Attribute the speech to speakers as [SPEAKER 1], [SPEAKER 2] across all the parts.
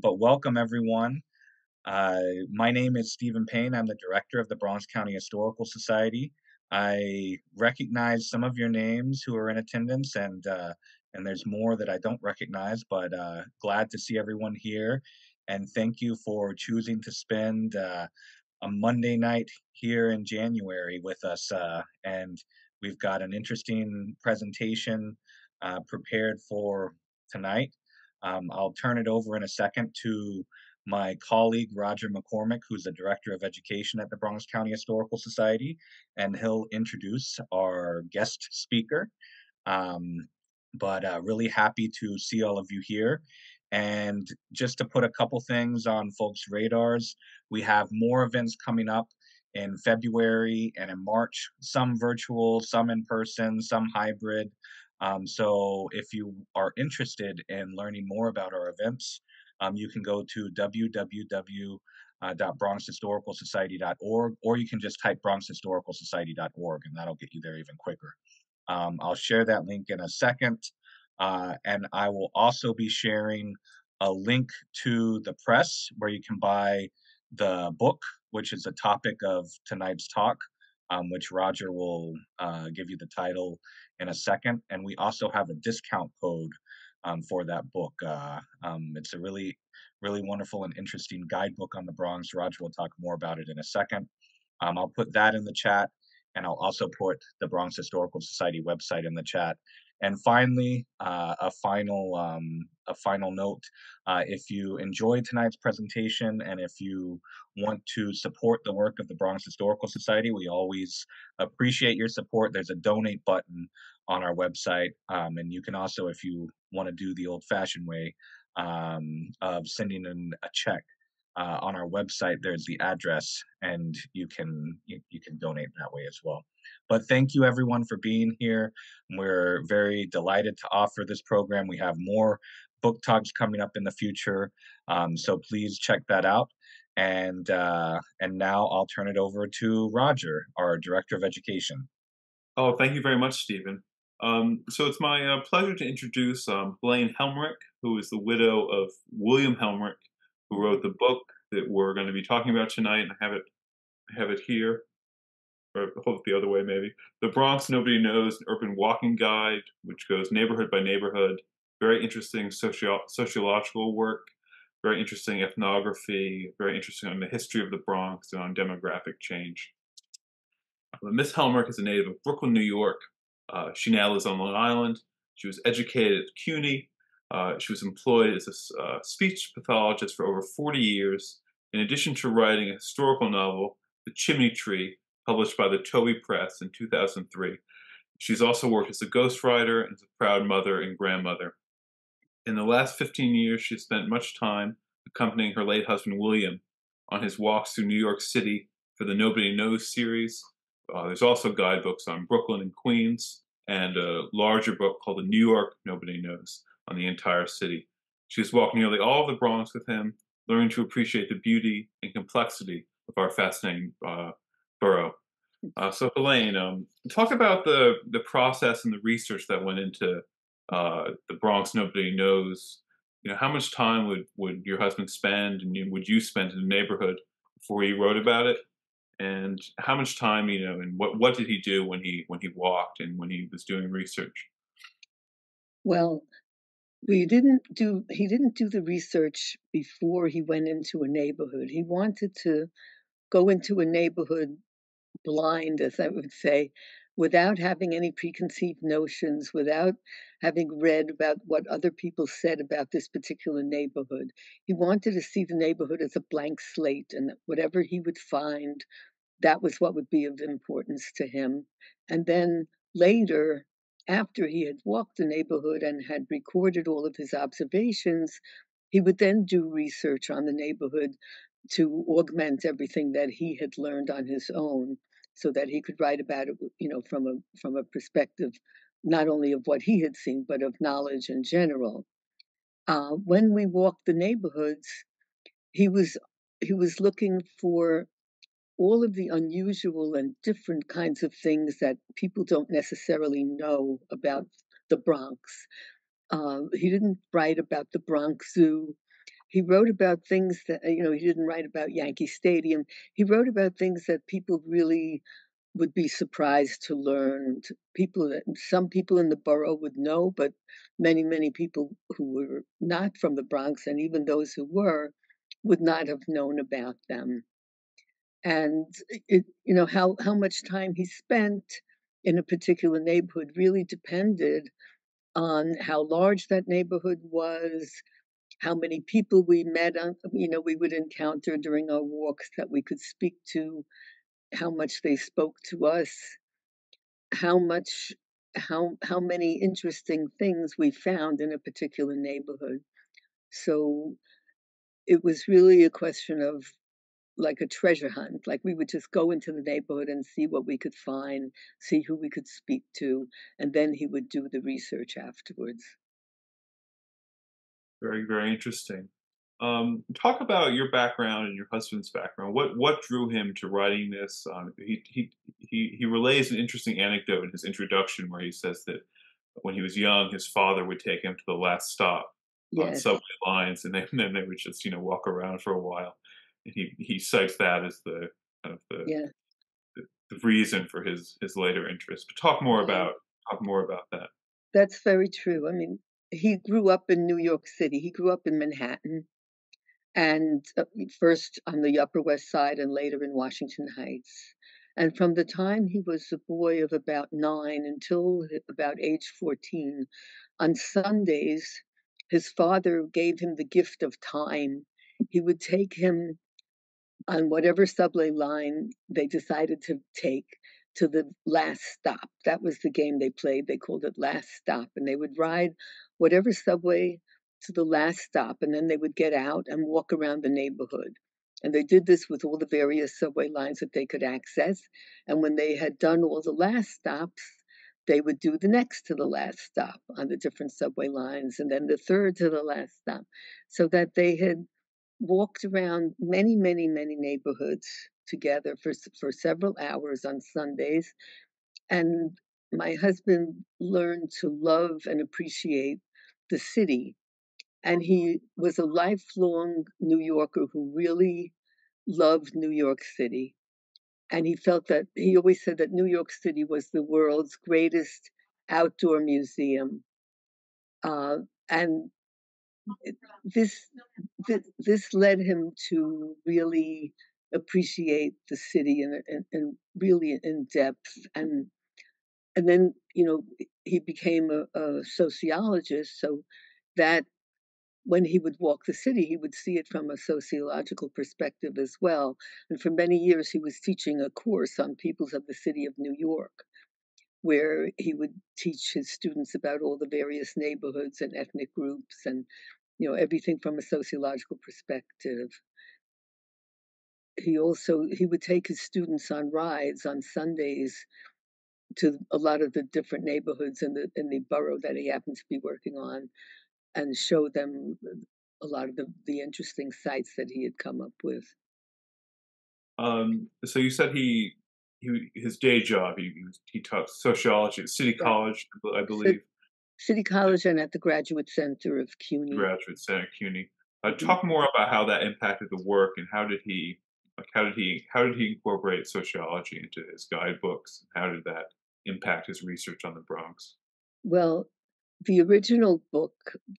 [SPEAKER 1] but welcome everyone. Uh, my name is Stephen Payne. I'm the director of the Bronx County Historical Society. I recognize some of your names who are in attendance, and uh, and there's more that I don't recognize. But uh, glad to see everyone here, and thank you for choosing to spend uh, a Monday night here in January with us. Uh, and we've got an interesting presentation uh, prepared for tonight. Um, I'll turn it over in a second to my colleague Roger McCormick, who's the Director of Education at the Bronx County Historical Society, and he'll introduce our guest speaker. Um, but uh, really happy to see all of you here. And just to put a couple things on folks' radars, we have more events coming up in February and in March, some virtual, some in person, some hybrid. Um, so if you are interested in learning more about our events, um, you can go to www.bronxhistoricalsociety.org or you can just type bronxhistoricalsociety.org and that'll get you there even quicker. Um, I'll share that link in a second. Uh, and I will also be sharing a link to the press where you can buy the book, which is the topic of tonight's talk, um, which Roger will uh, give you the title in a second. And we also have a discount code um, for that book. Uh, um, it's a really, really wonderful and interesting guidebook on the Bronx. Roger will talk more about it in a second. Um, I'll put that in the chat, and I'll also put the Bronx Historical Society website in the chat. And finally, uh, a final um, a final note: uh, if you enjoyed tonight's presentation and if you want to support the work of the Bronx Historical Society, we always appreciate your support. There's a donate button on our website, um, and you can also, if you want to do the old-fashioned way um, of sending in a check uh, on our website, there's the address, and you can you, you can donate that way as well. But thank you everyone for being here. We're very delighted to offer this program. We have more book talks coming up in the future, um, so please check that out. And uh, and now I'll turn it over to Roger, our director of education.
[SPEAKER 2] Oh, thank you very much, Stephen. Um, so it's my uh, pleasure to introduce um, Helaine Helmreich, who is the widow of William Helmreich, who wrote the book that we're going to be talking about tonight. And I have it, have it here, or hold it the other way maybe. The Bronx Nobody Knows, an urban walking guide, which goes neighborhood by neighborhood. Very interesting socio- sociological work, very interesting ethnography, very interesting on the history of the Bronx and on demographic change. Miss Helmreich is a native of Brooklyn, New York, uh, she now lives on Long Island. She was educated at CUNY. Uh, she was employed as a uh, speech pathologist for over 40 years, in addition to writing a historical novel, The Chimney Tree, published by the Toby Press in 2003. She's also worked as a ghostwriter and as a proud mother and grandmother. In the last 15 years, she spent much time accompanying her late husband William on his walks through New York City for the Nobody Knows series, uh, there's also guidebooks on Brooklyn and Queens, and a larger book called The New York Nobody Knows on the entire city. She has walked nearly all of the Bronx with him, learning to appreciate the beauty and complexity of our fascinating uh, borough. Uh, so, Helaine, um, talk about the the process and the research that went into uh, the Bronx. Nobody knows. You know, how much time would would your husband spend, and would you spend in the neighborhood before he wrote about it? and how much time you know and what what did he do when he when he walked and when he was doing research
[SPEAKER 3] well we didn't do he didn't do the research before he went into a neighborhood he wanted to go into a neighborhood blind as i would say without having any preconceived notions without having read about what other people said about this particular neighborhood he wanted to see the neighborhood as a blank slate and whatever he would find that was what would be of importance to him. And then later, after he had walked the neighborhood and had recorded all of his observations, he would then do research on the neighborhood to augment everything that he had learned on his own so that he could write about it you know from a from a perspective not only of what he had seen but of knowledge in general uh, when we walked the neighborhoods he was he was looking for all of the unusual and different kinds of things that people don't necessarily know about the Bronx. Uh, he didn't write about the Bronx Zoo. He wrote about things that, uh, you know, he didn't write about Yankee Stadium. He wrote about things that people really would be surprised to learn. People that some people in the borough would know, but many, many people who were not from the Bronx, and even those who were, would not have known about them. And it, you know, how how much time he spent in a particular neighborhood really depended on how large that neighborhood was, how many people we met on, you know, we would encounter during our walks that we could speak to, how much they spoke to us, how much how how many interesting things we found in a particular neighborhood. So it was really a question of like a treasure hunt. Like we would just go into the neighborhood and see what we could find, see who we could speak to, and then he would do the research afterwards.
[SPEAKER 2] Very, very interesting. Um, talk about your background and your husband's background. What what drew him to writing this? Um, he, he he he relays an interesting anecdote in his introduction where he says that when he was young, his father would take him to the last stop on subway lines, and then, then they would just you know walk around for a while. And he he cites that as the kind of the,
[SPEAKER 3] yeah.
[SPEAKER 2] the, the reason for his his later interest. But talk more about talk more about that.
[SPEAKER 3] That's very true. I mean, he grew up in New York City. He grew up in Manhattan and uh, first on the Upper West Side and later in Washington Heights. And from the time he was a boy of about nine until about age 14, on Sundays, his father gave him the gift of time. He would take him on whatever subway line they decided to take to the last stop. That was the game they played. They called it Last Stop. And they would ride whatever subway to the last stop. And then they would get out and walk around the neighborhood. And they did this with all the various subway lines that they could access. And when they had done all the last stops, they would do the next to the last stop on the different subway lines, and then the third to the last stop, so that they had walked around many, many, many neighborhoods together for for several hours on Sundays. And my husband learned to love and appreciate the city. And he was a lifelong New Yorker who really loved New York City. And he felt that he always said that New York City was the world's greatest outdoor museum. Uh, and this, this this led him to really appreciate the city and, and, and really in depth and and then you know he became a, a sociologist so that when he would walk the city he would see it from a sociological perspective as well and for many years he was teaching a course on peoples of the city of new york where he would teach his students about all the various neighborhoods and ethnic groups and you know everything from a sociological perspective he also he would take his students on rides on sundays to a lot of the different neighborhoods in the in the borough that he happened to be working on and show them a lot of the, the interesting sites that he had come up with
[SPEAKER 2] Um, so you said he he his day job he he, taught sociology at City College, I I believe,
[SPEAKER 3] city college and at the graduate center of cuny
[SPEAKER 2] graduate center CUNY. Uh,
[SPEAKER 3] Mhm.
[SPEAKER 2] talk more about how that impacted the work and how did he like how did he how did he incorporate sociology into his guidebooks? How did that impact his research on the Bronx?
[SPEAKER 3] well the original book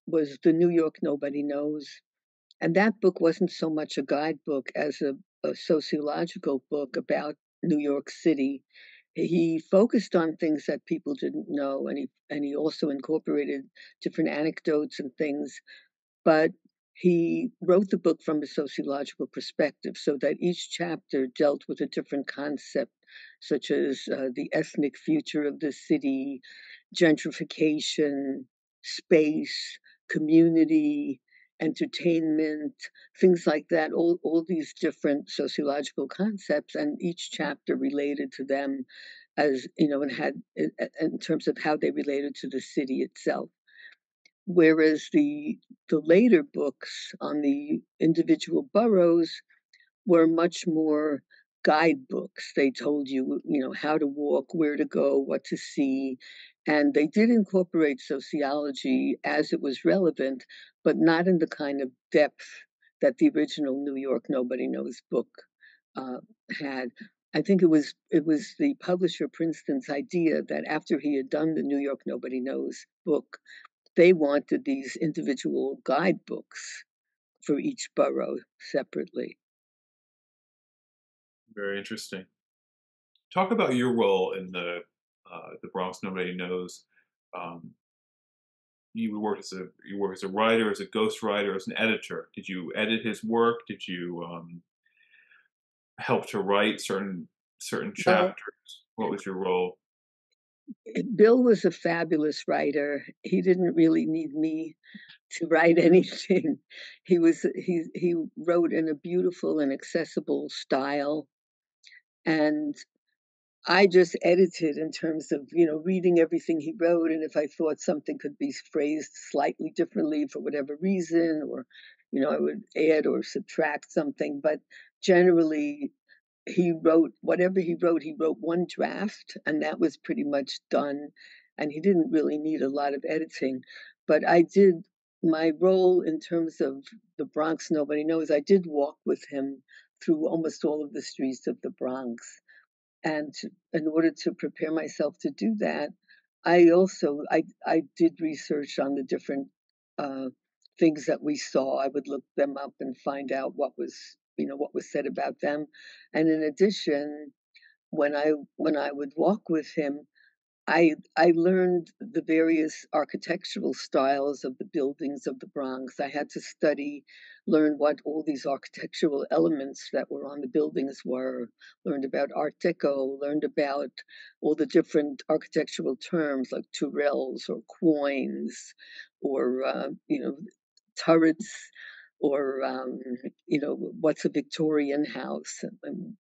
[SPEAKER 3] was the new york nobody knows And that book wasn't so much a guidebook as a, a sociological book about New York City. He focused on things that people didn't know, and he and he also incorporated different anecdotes and things. But he wrote the book from a sociological perspective, so that each chapter dealt with a different concept, such as uh, the ethnic future of the city, gentrification, space, community, entertainment, things like that, all, all these different sociological concepts, and each chapter related to them as, you know, and had in, in terms of how they related to the city itself. Whereas the the later books on the individual boroughs were much more guidebooks. They told you, you know, how to walk, where to go, what to see, and they did incorporate sociology as it was relevant, but not in the kind of depth that the original New York Nobody Knows book uh, had. I think it was it was the publisher Princeton's idea that after he had done the New York Nobody Knows book, they wanted these individual guidebooks for each borough separately.
[SPEAKER 2] Very interesting. Talk about your role in the uh, the Bronx Nobody Knows. Um, you worked as a you worked as a writer, as a ghostwriter, as an editor. Did you edit his work? Did you um, help to write certain certain chapters? What was your role?
[SPEAKER 3] Bill was a fabulous writer. He didn't really need me to write anything. He was he he wrote in a beautiful and accessible style and I just edited in terms of, you know, reading everything he wrote, and if I thought something could be phrased slightly differently for whatever reason, or, you know, I would add or subtract something. But generally, he wrote whatever he wrote, he wrote one draft, and that was pretty much done. And he didn't really need a lot of editing. But I did my role in terms of the Bronx Nobody Knows, I did walk with him through almost all of the streets of the Bronx. And in order to prepare myself to do that, I also I I did research on the different uh, things that we saw. I would look them up and find out what was you know what was said about them. And in addition, when I when I would walk with him, I I learned the various architectural styles of the buildings of the Bronx. I had to study, learn what all these architectural elements that were on the buildings were, learned about Art Deco, learned about all the different architectural terms like tourelles or quoins or uh, you know turrets or um, you know what's a Victorian house and, and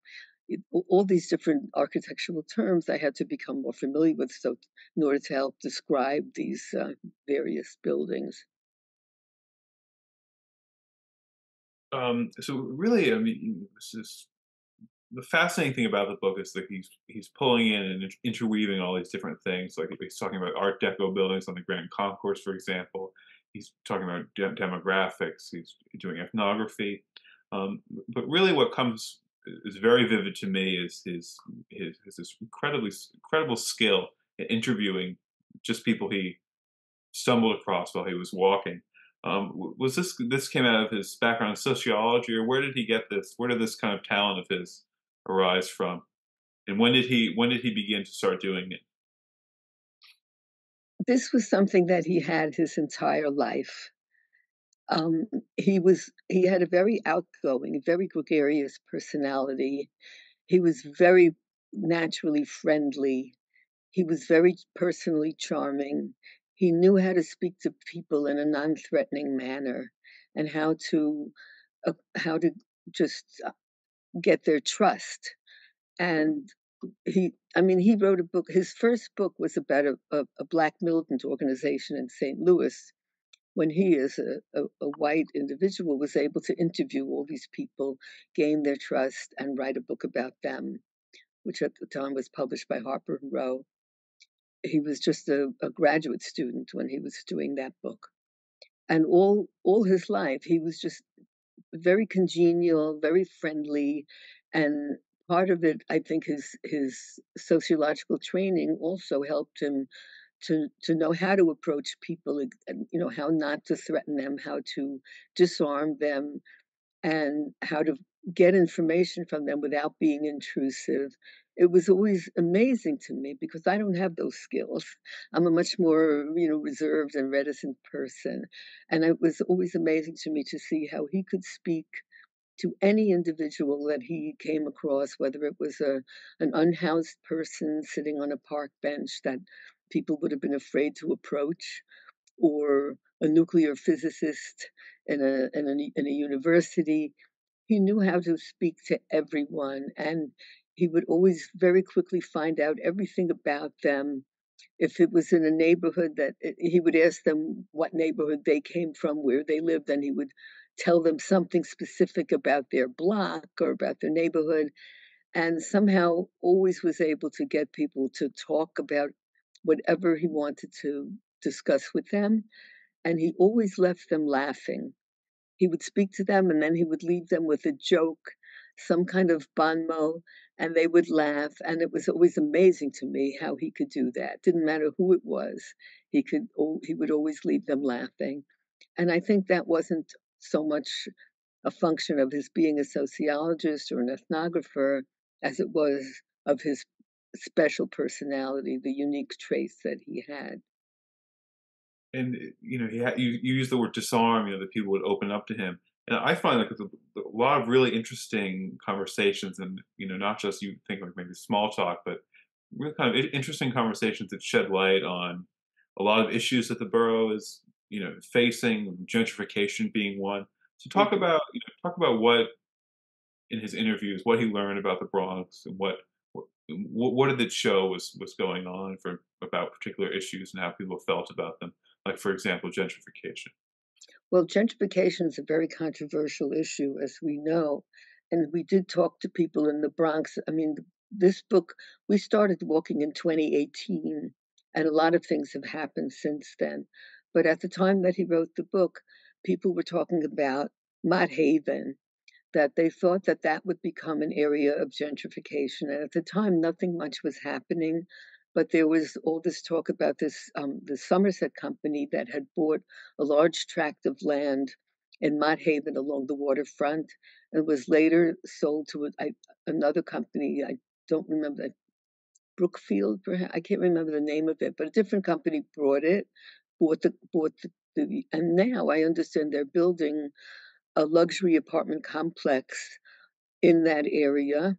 [SPEAKER 3] all these different architectural terms I had to become more familiar with so in order to help describe these uh, various buildings.
[SPEAKER 2] Um, so really, I mean, this is the fascinating thing about the book is that he's he's pulling in and interweaving all these different things. Like he's talking about Art Deco buildings on the Grand Concourse, for example. He's talking about de- demographics. He's doing ethnography. Um, but really, what comes is very vivid to me is his his, his incredibly incredible skill in interviewing just people he stumbled across while he was walking. Um, was this this came out of his background in sociology, or where did he get this? Where did this kind of talent of his arise from? And when did he when did he begin to start doing it?
[SPEAKER 3] This was something that he had his entire life. Um, he was he had a very outgoing, very gregarious personality. He was very naturally friendly. He was very personally charming. He knew how to speak to people in a non-threatening manner and how to uh, how to just uh, get their trust. And he, I mean, he wrote a book. His first book was about a, a, a black militant organization in St. Louis when he, as a, a, a, white individual, was able to interview all these people, gain their trust, and write a book about them, which at the time was published by Harper and Row. He was just a, a graduate student when he was doing that book. And all all his life, he was just very congenial, very friendly, and part of it, I think, his his sociological training also helped him to to know how to approach people you know how not to threaten them how to disarm them and how to get information from them without being intrusive. It was always amazing to me because i don't have those skills. I'm a much more you know reserved and reticent person and it was always amazing to me to see how he could speak to any individual that he came across, whether it was a an unhoused person sitting on a park bench that people would have been afraid to approach, or a nuclear physicist in a, in a, in a university. He knew how to speak to everyone, and he would always very quickly find out everything about them. If it was in a neighborhood that eh, he would ask them what neighborhood they came from, where they lived, and he would tell them something specific about their block or about their neighborhood and somehow always was able to get people to talk about whatever he wanted to discuss with them, and he always left them laughing. He would speak to them, and then he would leave them with a joke, some kind of bon mot, and they would laugh, and it was always amazing to me how he could do that. Didn't matter who it was, he could he would always leave them laughing, and I think that wasn't so much a function of his being a sociologist or an ethnographer as it was of his special personality, the unique traits that he had.
[SPEAKER 2] And, eh, you know, he had you you used the word disarm, you know, that people would open up to him. And I find, like, the a lot of really interesting conversations and, you know, not just you think like maybe small talk, but really kind of interesting conversations that shed light on a lot of issues that the borough is, you know, facing, gentrification being one. So talk
[SPEAKER 3] Mhm.
[SPEAKER 2] about, you know, talk about what in his interviews, what he learned about the Bronx and what what what what did it show was was going on for about particular issues and how people felt about them, like, for example, gentrification.
[SPEAKER 3] Well, gentrification is a very controversial issue, as we know, and we did talk to people in the Bronx. I mean, this book we started walking in 2018, and a lot of things have happened since then. But at the time that he wrote the book, people were talking about Mott Haven, that they thought that that would become an area of gentrification, and at the time, nothing much was happening, but there was all this talk about this, um, the Somerset Company that had bought a large tract of land in Mott Haven along the waterfront and was later sold to a I another company, I don't remember, Brookfield, perhaps I can't remember the name of it, but a different company bought it, bought the bought the and now I understand they're building a luxury apartment complex in that area,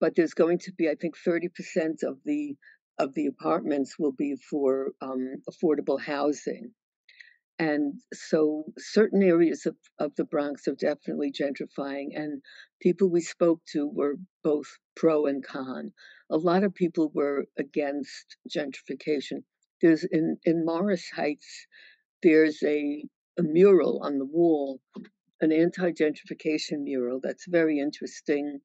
[SPEAKER 3] but there's going to be, I think, 30% of the of the apartments will be for, um, affordable housing. And so certain areas of of the Bronx are definitely gentrifying, and people we spoke to were both pro and con. A lot of people were against gentrification. There's in in Morris Heights, there's a a mural on the wall, an anti-gentrification mural that's very interesting.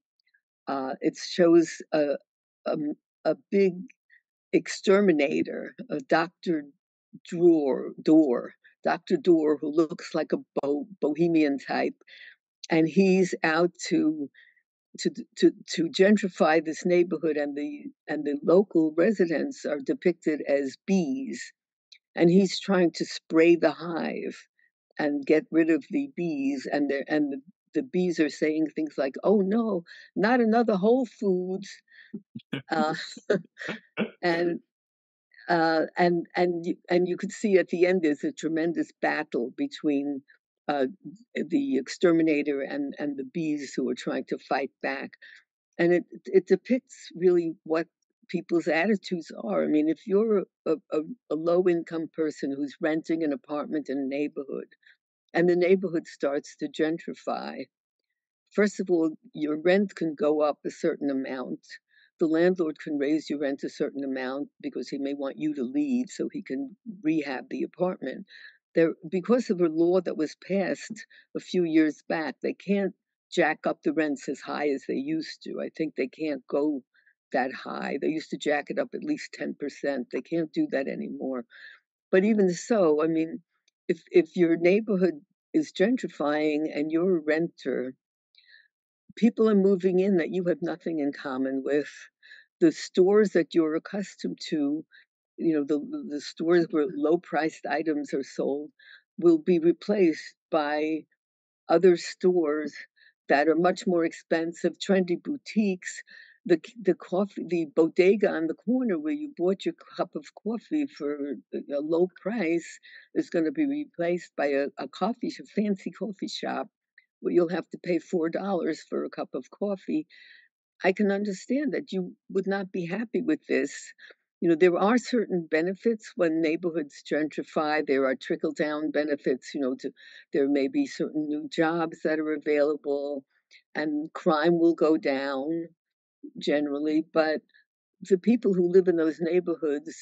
[SPEAKER 3] Uh, it shows a um, a big exterminator, a Doctor Dror Door, Doctor Door, who looks like a bo bohemian type, and he's out to to to to gentrify this neighborhood, and the and the local residents are depicted as bees, and he's trying to spray the hive and get rid of the bees, and the and the the bees are saying things like, "Oh, no, not another Whole Foods." Uh, and, uh, and and and you could see at the end there's a tremendous battle between, uh, the exterminator and and the bees who are trying to fight back. And it it depicts really what people's attitudes are. I mean, if you're a a a low-income person who's renting an apartment in a neighborhood, and the neighborhood starts to gentrify, first of all, your rent can go up a certain amount. The landlord can raise your rent a certain amount because he may want you to leave so he can rehab the apartment. There because of a law that was passed a few years back, they can't jack up the rents as high as they used to. I think they can't go that high. They used to jack it up at least 10%. They can't do that anymore. But even so, I mean, if if your neighborhood is gentrifying and you're a renter people are moving in that you have nothing in common with. The stores that you're accustomed to, you know, the the stores where low-priced items are sold will be replaced by other stores that are much more expensive, trendy boutiques. The the coffee the bodega on the corner where you bought your cup of coffee for a low price is gonna be replaced by a a coffee sh fancy coffee shop where you'll have to pay $4 for a cup of coffee. I can understand that you would not be happy with this. You know, there are certain benefits when neighborhoods gentrify. There are trickle-down benefits, you know, to there may be certain new jobs that are available, and crime will go down generally, but the people who live in those neighborhoods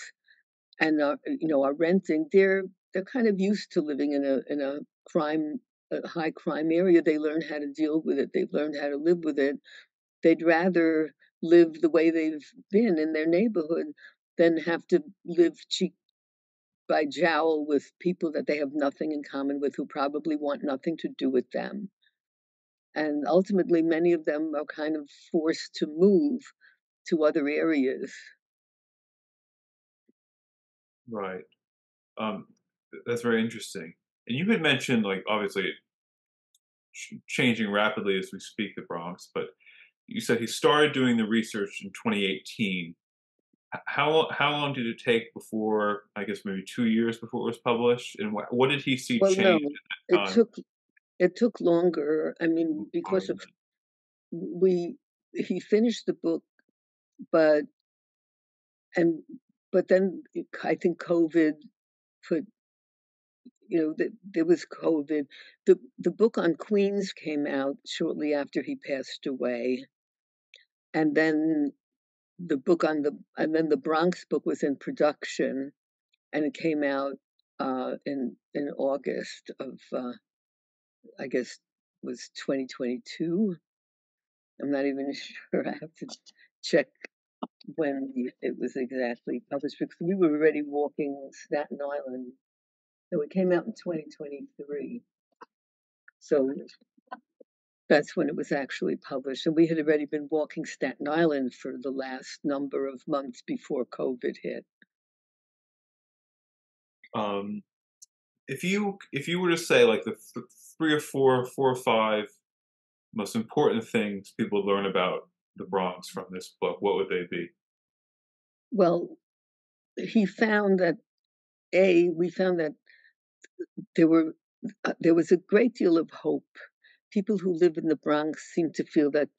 [SPEAKER 3] and are, you know, are renting, they're they're kind of used to living in a in a crime a high crime area. They learn how to deal with it. They've learned how to live with it. they'd rather live the way they've been in their neighborhood than have to live cheek by jowl with people that they have nothing in common with, who probably want nothing to do with them. And ultimately, many of them are kind of forced to move to other areas.
[SPEAKER 2] Right. Um, that's very interesting. And you had mentioned, like, obviously ch- changing rapidly as we speak, the Bronx, but you said he started doing the research in 2018. How how long did it take before? I guess maybe two years before it was published. And what what did he see
[SPEAKER 3] Well,
[SPEAKER 2] change that
[SPEAKER 3] it took it took longer. I mean,
[SPEAKER 2] Longer
[SPEAKER 3] because of
[SPEAKER 2] um
[SPEAKER 3] we he finished the book, but and but then I think COVID put you know that there was COVID. The the book on Queens came out shortly after he passed away, and then the book on the and then the Bronx book was in production, and it came out uh, in in August of uh, I guess was 2022. I'm not even sure. I have to check when it was exactly published because we were already walking Staten Island. So it came out in 2023. So that's when it was actually published. And we had already been walking Staten Island for the last number of months before COVID hit.
[SPEAKER 2] Um, if you if you were to say like the th- three or four, four or five most important things people learn about the Bronx from this book, what would they be?
[SPEAKER 3] Well, he found that a we found that there were uh, there was a great deal of hope. People who live in the Bronx seemed to feel that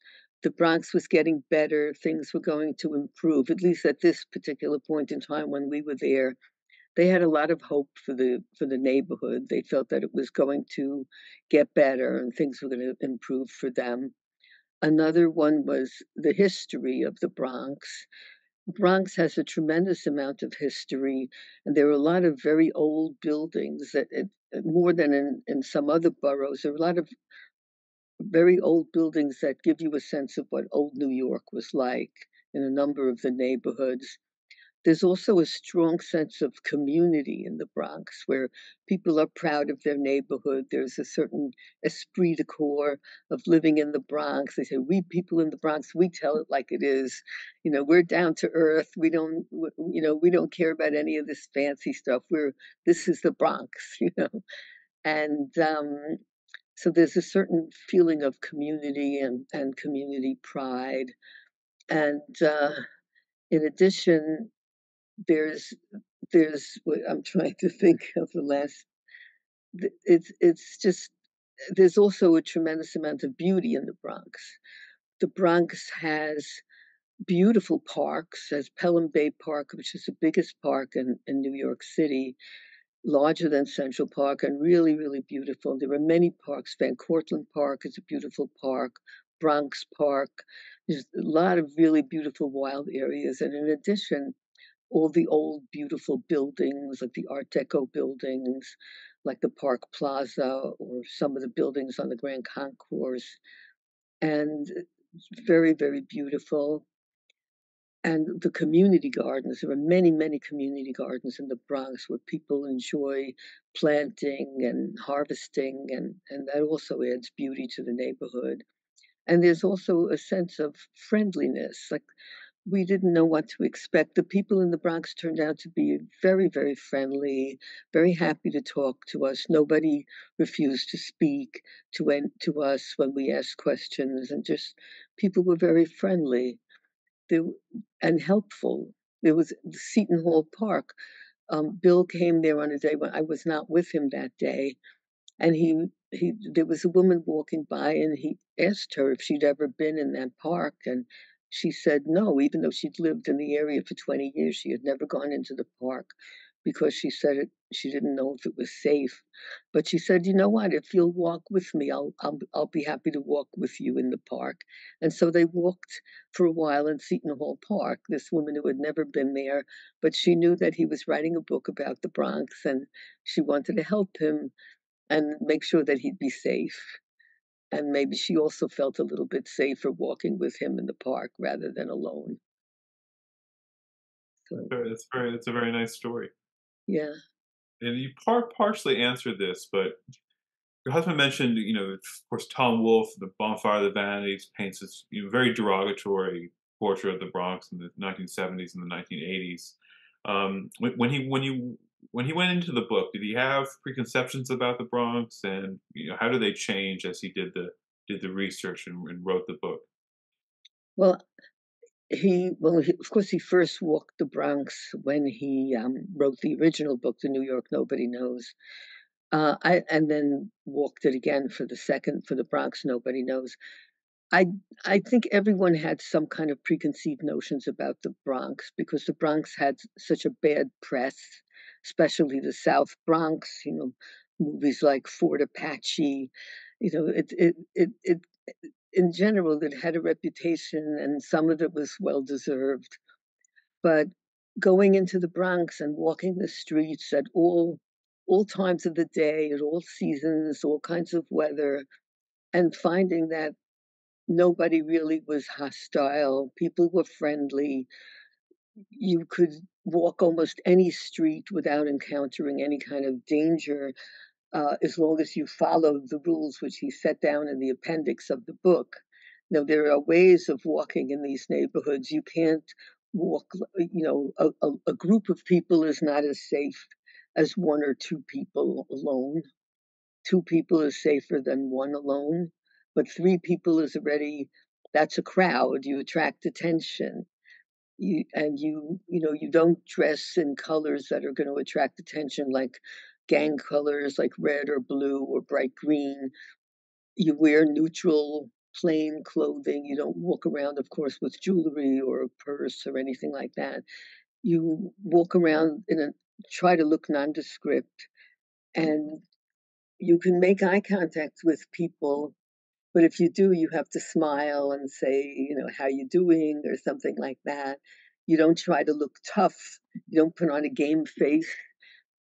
[SPEAKER 3] the Bronx was getting better, things were going to improve. At least at this particular point in time when we were there, they had a lot of hope for the for the neighborhood. They felt that it was going to get better and things were going to improve for them. Another one was the history of the Bronx. Bronx has a tremendous amount of history, and there are a lot of very old buildings that it, more than in, in some other boroughs. There are a lot of very old buildings that give you a sense of what old New York was like in a number of the neighborhoods. There's also a strong sense of community in the Bronx where people are proud of their neighborhood. There's a certain esprit de corps of living in the Bronx. They say, We people in the Bronx, we tell it like it is. You know, we're down to earth. We don't, you know, we don't care about any of this fancy stuff. We're, this is the Bronx, you know. And um, so there's a certain feeling of community and, and community pride. And uh, in addition, there's there's what I'm trying to think of the last. It's it's just there's also a tremendous amount of beauty in the Bronx. The Bronx has beautiful parks, has Pelham Bay Park, which is the biggest park in, in New York City, larger than Central Park and really, really beautiful. There are many parks. Van Cortlandt Park is a beautiful park, Bronx Park. There's a lot of really beautiful wild areas. And in addition, all the old beautiful buildings, like the Art Deco buildings, like the Park Plaza, or some of the buildings on the Grand Concourse. And very, very beautiful. And the community gardens, there are many, many community gardens in the Bronx where people enjoy planting and harvesting, and, and that also adds beauty to the neighborhood. And there's also a sense of friendliness. Like we didn't know what to expect. The people in the Bronx turned out to be very, very friendly, very happy to talk to us. Nobody refused to speak to to us when we asked questions, and just people were very friendly there, and helpful. There was Seton Hall Park. Um, Bill came there on a day when I was not with him that day, and he he there was a woman walking by and he asked her if she'd ever been in that park and she said no even though she'd lived in the area for 20 years she had never gone into the park because she said it she didn't know if it was safe but she said you know what if you'll walk with me i'll i'll, I'll be happy to walk with you in the park and so they walked for a while in seton hall park this woman who had never been there but she knew that he was writing a book about the bronx and she wanted to help him and make sure that he'd be safe. and maybe she also felt a little bit safer walking with him in the park rather than alone. So,
[SPEAKER 2] very that's very that's a very nice story.
[SPEAKER 3] Yeah.
[SPEAKER 2] And you par partially answered this, but your husband mentioned, you know, of course, Tom Wolfe, The Bonfire of the Vanities, paints this, you know, very derogatory portrait of the Bronx in the 1970s and the 1980s. Um, when when he when you when he went into the book, did he have preconceptions about the Bronx, and, you know, how do they change as he did the did the research and and wrote the book?
[SPEAKER 3] Well, he well, he, of course, he first walked the Bronx when he um, wrote the original book, The New York Nobody Knows. Uh, I and then walked it again for the second for the Bronx Nobody Knows. I I think everyone had some kind of preconceived notions about the Bronx because the Bronx had such a bad press, especially the South Bronx. You know, movies like Fort Apache. You know, it it it it in general it had a reputation, and some of it was well deserved. But going into the Bronx and walking the streets at all all times of the day, at all seasons, all kinds of weather, and finding that nobody really was hostile. People were friendly. You could walk almost any street without encountering any kind of danger uh, as long as you follow the rules which he set down in the appendix of the book. Now, there are ways of walking in these neighborhoods. You can't walk, you know, a, a, a group of people is not as safe as one or two people alone. Two people is safer than one alone, but three people is already, that's a crowd. You attract attention you and you you know you don't dress in colors that are going to attract attention like gang colors like red or blue or bright green you wear neutral plain clothing you don't walk around of course with jewelry or a purse or anything like that you walk around in a try to look nondescript and you can make eye contact with people but if you do, you have to smile and say, you know, "How you doing?" or something like that. You don't try to look tough. You don't put on a game face.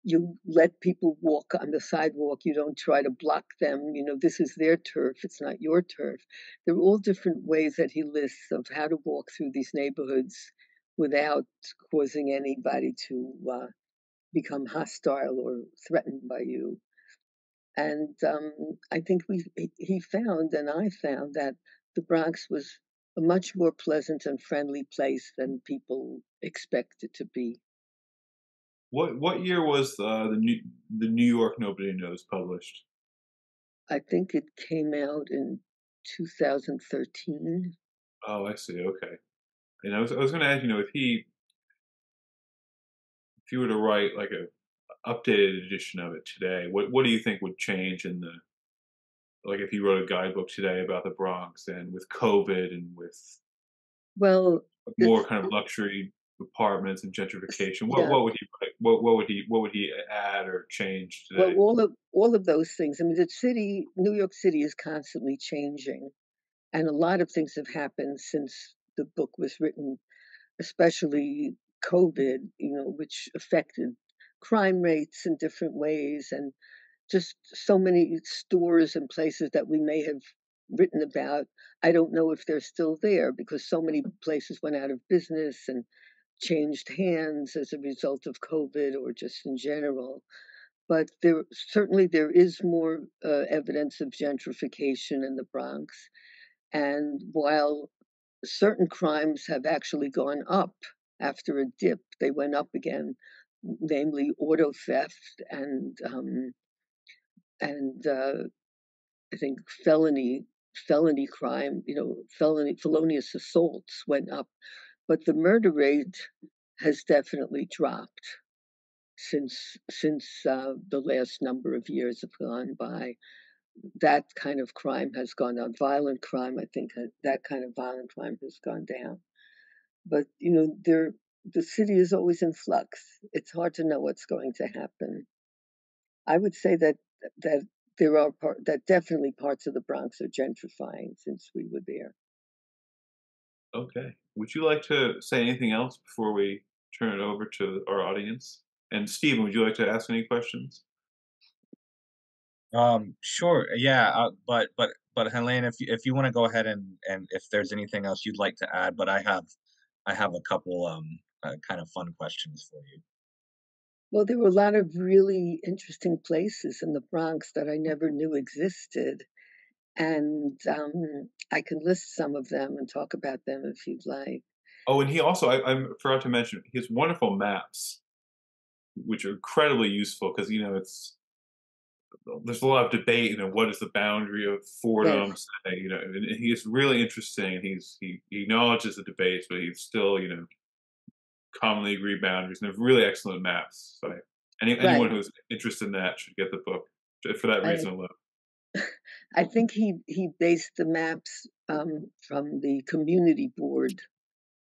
[SPEAKER 3] You let people walk on the sidewalk. You don't try to block them. You know, this is their turf. It's not your turf. There are all different ways that he lists of how to walk through these neighborhoods without causing anybody to uh, become hostile or threatened by you. And um, I think we he found, and I found that the Bronx was a much more pleasant and friendly place than people expect it to be.
[SPEAKER 2] What what year was, uh, the New the New York Nobody Knows published?
[SPEAKER 3] I think it came out in 2013.
[SPEAKER 2] Oh, I see, okay. And I was I was gonna ask, you know, if he if you were to write, like, a updated edition of it today, what what do you think would change in the like, if you wrote a guidebook today about the Bronx and with COVID and with
[SPEAKER 3] Well,
[SPEAKER 2] more kind of luxury apartments and gentrification, what
[SPEAKER 3] yeah.
[SPEAKER 2] what would he write? What what would he what would he add or change
[SPEAKER 3] Well, all of all of those things. I mean, the city, New York City, is constantly changing, and a lot of things have happened since the book was written especially COVID, you know, which affected crime rates in different ways and just so many stores and places that we may have written about. I don't know if they're still there because so many places went out of business and changed hands as a result of COVID or just in general. But there certainly there is more uh, evidence of gentrification in the Bronx. And while certain crimes have actually gone up after a dip. They went up again, namely auto theft and um, and uh, I think felony felony crime. You know, felony felonious assaults went up, but the murder rate has definitely dropped since since uh, the last number of years have gone by. That kind of crime has gone down. Violent crime, I think, that kind of violent crime has gone down but you know there the city is always in flux it's hard to know what's going to happen i would say that that there are part that definitely parts of the bronx are gentrifying since we were there
[SPEAKER 2] Okay. Would you like to say anything else before we turn it over to our audience? And Stephen, would you like to ask any questions?
[SPEAKER 1] Um, sure, yeah, uh, but but but Helene, if you if you wanna go ahead and and if there's anything else you'd like to add, but I have I have a couple, um, uh, kind of fun questions for you.
[SPEAKER 3] Well, there were a lot of really interesting places in the Bronx that I never knew existed, and, um, I can list some of them and talk about them if you'd like.
[SPEAKER 2] Oh, and he also I I forgot to mention, he has wonderful maps, which are incredibly useful because, you know, it's there's a lot of debate, you know, what is the boundary of Fordham,
[SPEAKER 3] Yes.
[SPEAKER 2] say, you know, and he's really interesting, he's he he acknowledges the debates, but he's still, you know, commonly agreed boundaries, and they're really excellent maps, so any anyone who's interested in that should get the book, for that
[SPEAKER 3] I
[SPEAKER 2] reason alone.
[SPEAKER 3] I think he he based the maps, um, from the community board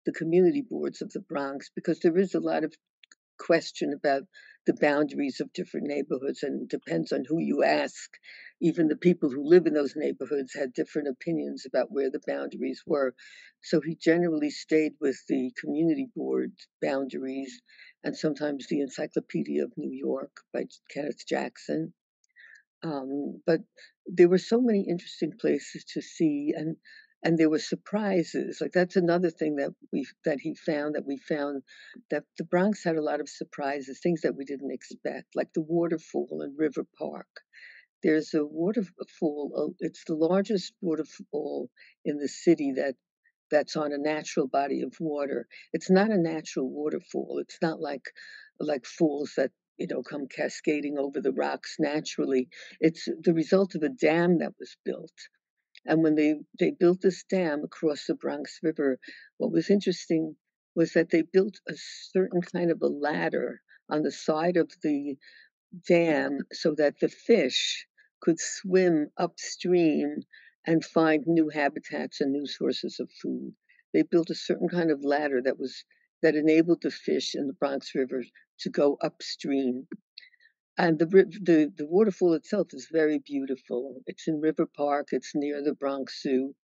[SPEAKER 3] the community boards of the Bronx, because there is a lot of question about the boundaries of different neighborhoods, and depends on who you ask. Even the people who live in those neighborhoods had different opinions about where the boundaries were. So he generally stayed with the community board boundaries and sometimes the Encyclopedia of New York by Kenneth Jackson. Um, but there were so many interesting places to see, and and there were surprises, like, that's another thing that we that he found that we found, that the Bronx had a lot of surprises, things that we didn't expect, like the waterfall in River Park. There's a waterfall, uh, it's the largest waterfall in the city that that's on a natural body of water. It's not a natural waterfall, it's not like like falls that, you know, come cascading over the rocks naturally. It's the result of a dam that was built, and when they they built this dam across the Bronx River, what was interesting was that they built a certain kind of a ladder on the side of the dam so that the fish could swim upstream and find new habitats and new sources of food. They built a certain kind of ladder that was that enabled the fish in the Bronx River to go upstream. And the the the waterfall itself is very beautiful. It's in River Park, it's near the Bronx Zoo,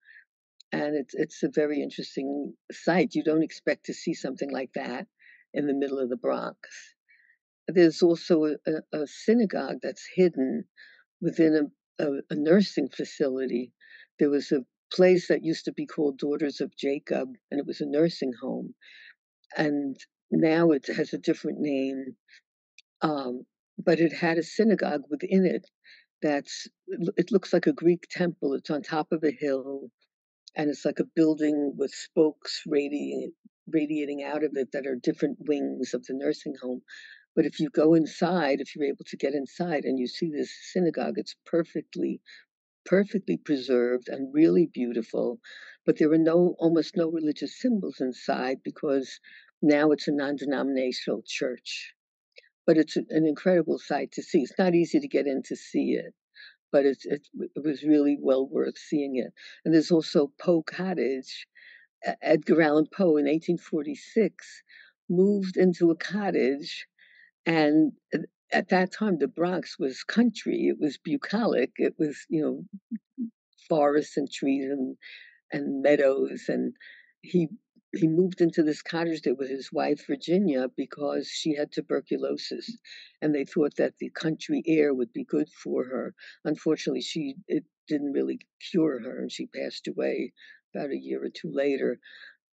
[SPEAKER 3] and it's it's a very interesting sight. You don't expect to see something like that in the middle of the Bronx. There's also a a synagogue that's hidden within a a a nursing facility. There was a place that used to be called Daughters of Jacob, and it was a nursing home, and now it has a different name, um, but it had a synagogue within it that's it looks like a Greek temple, it's on top of a hill, and it's like a building with spokes radiate radiating out of it that are different wings of the nursing home. But if you go inside, if you're able to get inside and you see this synagogue, it's perfectly perfectly preserved and really beautiful, but there were no almost no religious symbols inside because now it's a non-denominational church. But it's an incredible sight to see. It's not easy to get in to see it, but it's it's it was really well worth seeing it. And there's also Poe Cottage. Edgar Allan Poe in 1846 moved into a cottage, and at at that time, the Bronx was country, it was bucolic, it was, you know, forests and trees and and meadows, and he he moved into this cottage there with his wife, Virginia, because she had tuberculosis, and they thought that the country air would be good for her. Unfortunately, she it didn't really cure her, and she passed away about a year or 2 later.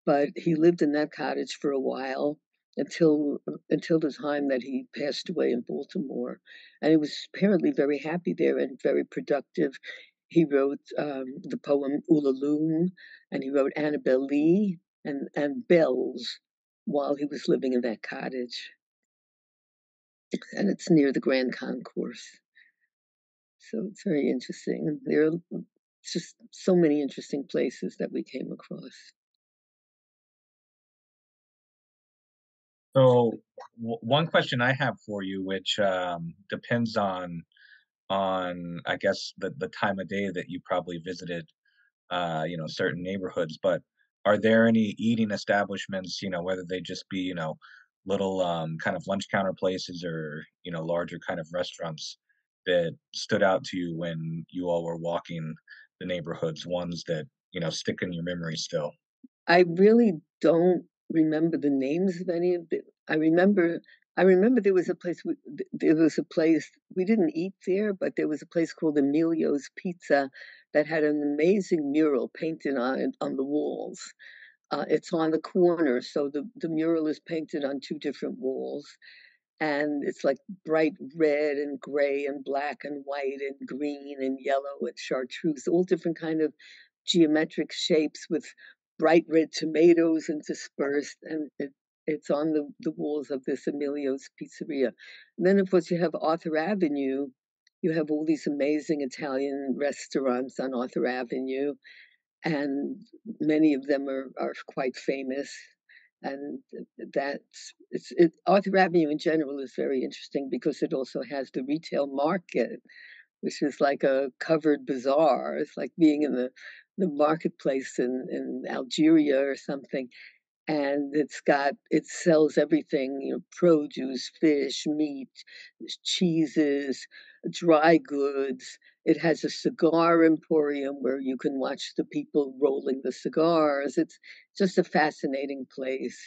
[SPEAKER 3] But he lived in that cottage for a while until until the time that he passed away in Baltimore, and he was apparently very happy there and very productive. He wrote, um, the poem Ulalume, and he wrote Annabel Lee and and Bells while he was living in that cottage. And it's near the Grand Concourse. So it's very interesting. There are just so many interesting places that we came across.
[SPEAKER 1] So, o one question I have for you, which, um, depends on on, I guess, the the time of day that you probably visited, uh, you know, certain neighborhoods, but are there any eating establishments, you know, whether they just be, you know, little, um, kind of lunch counter places or, you know, larger kind of restaurants that stood out to you when you all were walking the neighborhoods, ones that, you know, stick in your memory still?
[SPEAKER 3] I really don't remember the names of any of the I remember I remember there was a place we there was a place we didn't eat there, but there was a place called Emilio's Pizza that had an amazing mural painted on on the walls. Uh, it's on the corner, so the the mural is painted on 2 different walls, and it's, like, bright red and gray and black and white and green and yellow and chartreuse, all different kind of geometric shapes with bright red tomatoes interspersed, and it it's on the the walls of this Emilio's Pizzeria. Then, of course, you have Arthur Avenue. You have all these amazing Italian restaurants on Arthur Avenue, and many of them are are quite famous, and that's it's it Arthur Avenue in general is very interesting because it also has the retail market, which is like a covered bazaar. It's like being in the the marketplace in in Algeria or something, and it's got it sells everything, you know, produce, fish, meat, cheeses, dry goods. It has a cigar emporium where you can watch the people rolling the cigars. It's just a fascinating place.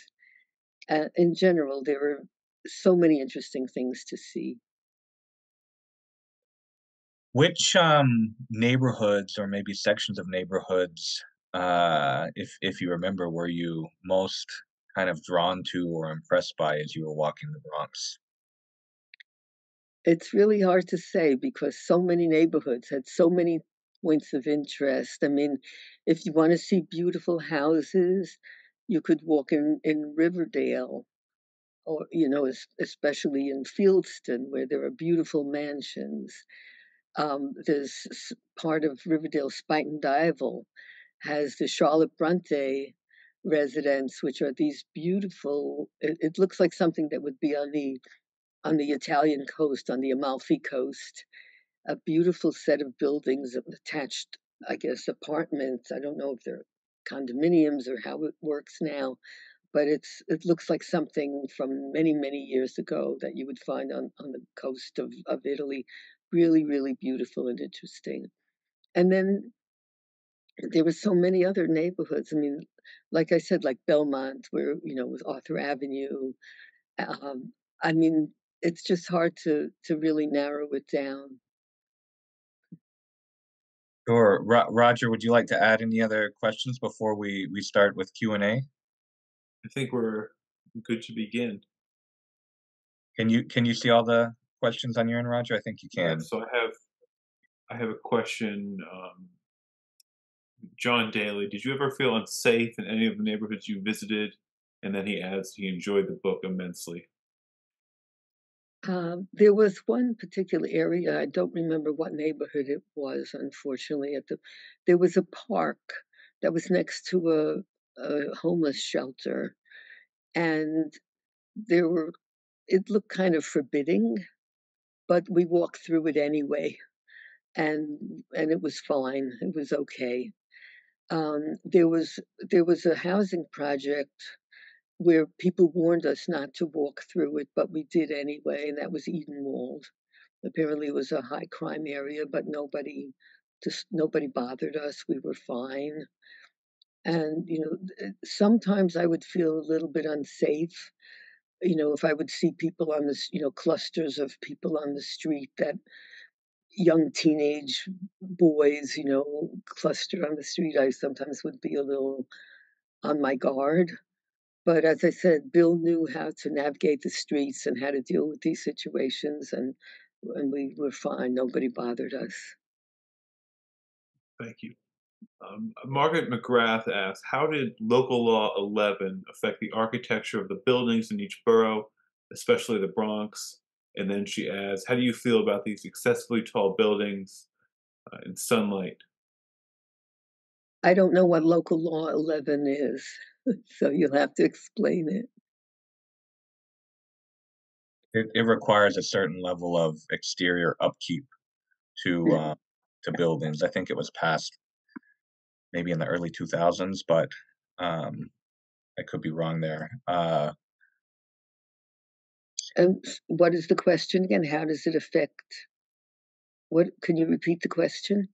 [SPEAKER 3] Uh, in general, there are so many interesting things to see.
[SPEAKER 1] Which, um, neighborhoods or maybe sections of neighborhoods, uh, if if you remember, were you most kind of drawn to or impressed by as you were walking the Bronx?
[SPEAKER 3] It's really hard to say because so many neighborhoods had so many points of interest. I mean, if you wanna see beautiful houses, you could walk in in Riverdale or, you know, especially in Fieldston where there are beautiful mansions. Um, there's s part of Riverdale and Duyvil has the Charlotte Brontë residence, which are these beautiful it it looks like something that would be on the on the Italian coast, on the Amalfi Coast. A beautiful set of buildings attached, I guess, apartments. I don't know if they're condominiums or how it works now, but it's it looks like something from many, many years ago that you would find on on the coast of of Italy. Really, really beautiful and interesting. And then there were so many other neighborhoods. I mean, like I said, like Belmont, where, you know, with Arthur Avenue. Um, I mean, it's just hard to to really narrow it down.
[SPEAKER 1] Sure. Ro Roger, would you like to add any other questions before we we start with Q&A?
[SPEAKER 2] I think we're good to begin.
[SPEAKER 1] Can you can you see all the questions on your end, Roger? I think you
[SPEAKER 2] Yeah,
[SPEAKER 1] can.
[SPEAKER 2] so I have I have a question, um John Daly, did you ever feel unsafe in any of the neighborhoods you visited? And then he adds he enjoyed the book immensely.
[SPEAKER 3] Um, there was one particular area, I don't remember what neighborhood it was, unfortunately, at the there was a park that was next to a a homeless shelter, and there were it looked kind of forbidding, but we walked through it anyway, and and it was fine, it was okay. Um, there was there was a housing project where people warned us not to walk through it, but we did anyway, and that was Edenwald. Apparently, it was a high crime area, but nobody just nobody bothered us, we were fine. And, you know, sometimes I would feel a little bit unsafe, you know, if I would see people on this you know, clusters of people on the street that young teenage boys, you know, clustered on the street, I sometimes would be a little on my guard. But as I said, Bill knew how to navigate the streets and how to deal with these situations, and and we were fine, nobody bothered us.
[SPEAKER 2] Thank you. Um, Margaret McGrath asks, "How did Local Law 11 affect the architecture of the buildings in each borough, especially the Bronx?" And then she adds, "How do you feel about these excessively tall buildings, uh, in sunlight?"
[SPEAKER 3] I don't know what Local Law 11 is, so you'll have to explain it.
[SPEAKER 1] It it requires a certain level of exterior upkeep to, uh to buildings. I think it was passed maybe in the early 2000s, but, um, I could be wrong there. Uh
[SPEAKER 3] And what is the question again? How does it affect what can you repeat the question?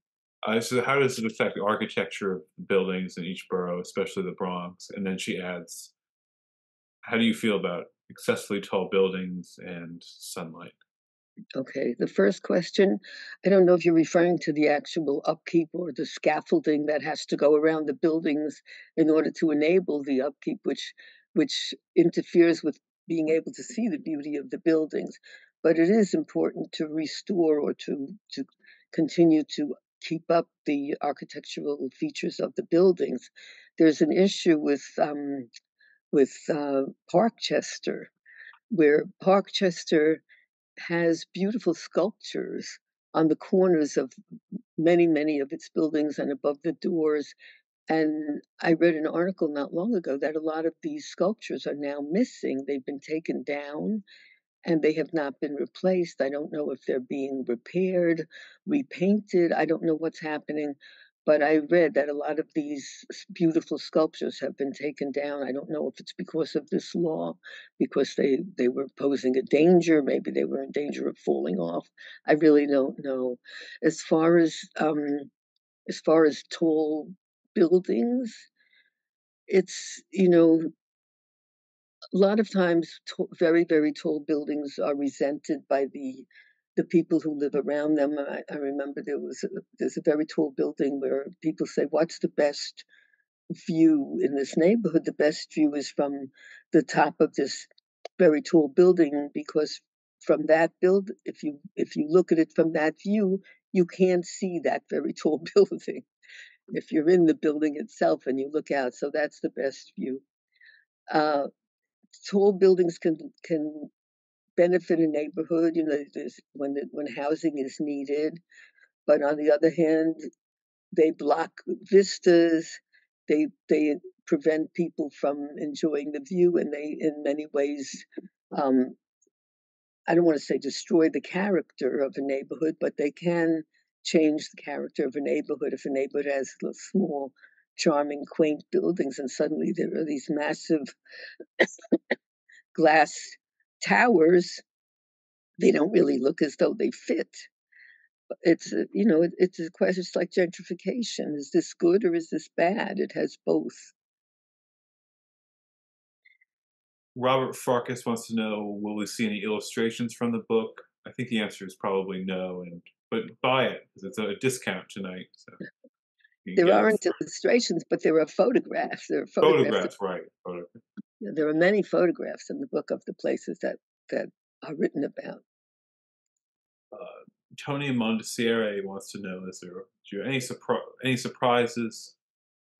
[SPEAKER 2] Uh, so how does it affect the architecture of buildings in each borough, especially the Bronx? And then she adds, "How do you feel about excessively tall buildings and sunlight.
[SPEAKER 3] Okay, the first question, I don't know if you're referring to the actual upkeep or the scaffolding that has to go around the buildings in order to enable the upkeep, which which interferes with being able to see the beauty of the buildings. But it is important to restore or to to continue to keep up the architectural features of the buildings. There's an issue with um, with uh, Parkchester, where Parkchester has beautiful sculptures on the corners of many, many of its buildings and above the doors. And I read an article not long ago that a lot of these sculptures are now missing. They've been taken down and they have not been replaced. I don't know if they're being repaired, repainted. I don't know what's happening. But I read that a lot of these beautiful sculptures have been taken down. I don't know if it's because of this law, because they, they were posing a danger, maybe they were in danger of falling off. I really don't know. As far as um, as far as tall buildings, it's you know a lot of times t- very very tall buildings are resented by the the people who live around them. I, I remember there was a, there's a very tall building where people say, "What's the best view in this neighborhood?" The best view is from the top of this very tall building because from that build, if you if you look at it from that view, you can't see that very tall building. If you're in the building itself and you look out, so that's the best view. Uh, tall buildings can can benefit a neighborhood, you know, when the, when housing is needed. But on the other hand, they block vistas. They they prevent people from enjoying the view, and they, in many ways, um, I don't want to say destroy the character of a neighborhood, but they can change the character of a neighborhood if a neighborhood has small, charming, quaint buildings, and suddenly there are these massive glass towers, they don't really look as though they fit. It's a, you know, it, it's a question. It's like gentrification. Is this good or is this bad? It has both.
[SPEAKER 2] Robert Farkas wants to know: Will we see any illustrations from the book? I think the answer is probably no, and but buy it because it's a discount tonight. So
[SPEAKER 3] there aren't illustrations, but there are photographs. There are
[SPEAKER 2] photographs, photographs right? Photographs.
[SPEAKER 3] There are many photographs in the book of the places that that are written about.
[SPEAKER 2] Uh, Tony Mondesiere wants to know: Is there, any surpri- any surprises,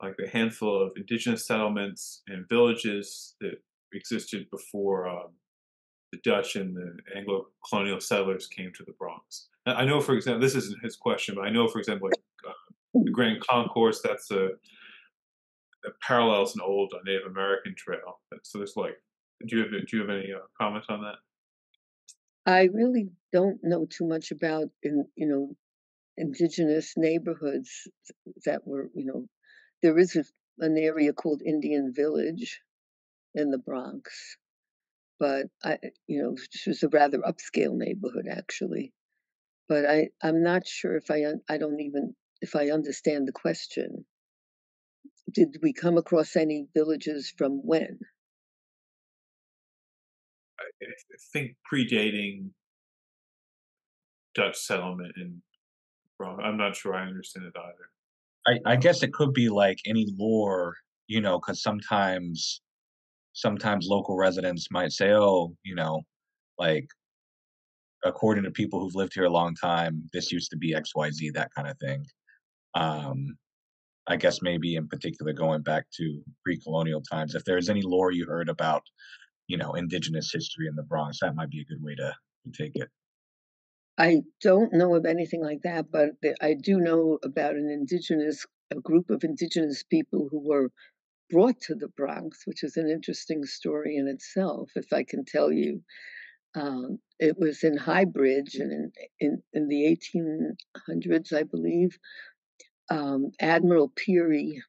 [SPEAKER 2] like the handful of indigenous settlements and villages that existed before um, the Dutch and the Anglo-colonial settlers came to the Bronx? I know, for example, this isn't his question, but I know, for example, like uh, the Grand Concourse. That's a parallels an old Native American trail. So there's like, do you have do you have any uh, comments on that?
[SPEAKER 3] I really don't know too much about in you know indigenous neighborhoods that were you know there is a, an area called Indian Village in the Bronx, but I you know it was a rather upscale neighborhood actually, but I I'm not sure if I I don't even if I understand the question did we come across any villages from when?
[SPEAKER 2] I, think predating Dutch settlement in I'm not sure I understand it either.
[SPEAKER 1] I, I guess it could be like any lore, you know, because sometimes sometimes local residents might say, oh, you know, like according to people who've lived here a long time, this used to be XYZ, that kind of thing. Um, I guess maybe in particular going back to pre-colonial times, if there's any lore you heard about, you know, indigenous history in the Bronx, that might be a good way to, to take it.
[SPEAKER 3] I don't know of anything like that, but I do know about an indigenous, a group of indigenous people who were brought to the Bronx, which is an interesting story in itself, if I can tell you. Um, it was in High Bridge and in, in, in the 1800s, I believe um, Admiral Peary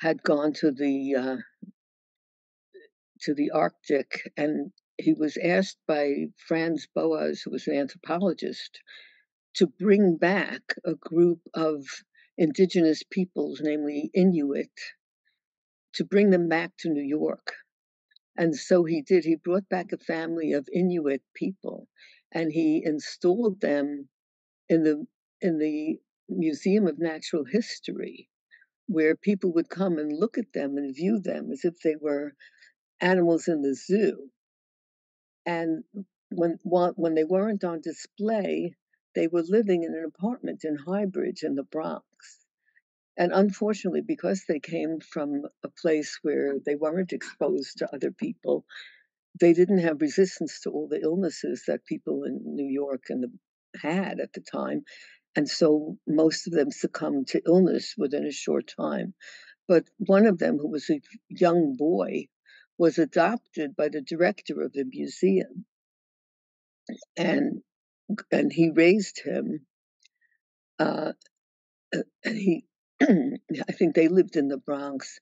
[SPEAKER 3] had gone to the uh, to the Arctic, and he was asked by Franz Boas, who was an anthropologist, to bring back a group of indigenous peoples, namely Inuit, to bring them back to New York. And so he did, he brought back a family of Inuit people, and he installed them in the in the Museum of Natural History, where people would come and look at them and view them as if they were animals in the zoo. And when when they weren't on display, they were living in an apartment in Highbridge in the Bronx. And unfortunately, because they came from a place where they weren't exposed to other people, they didn't have resistance to all the illnesses that people in New York and the had at the time, and so most of them succumbed to illness within a short time. But one of them, who was a young boy, was adopted by the director of the museum. And and he raised him. Uh, uh, he I think they lived in the Bronx,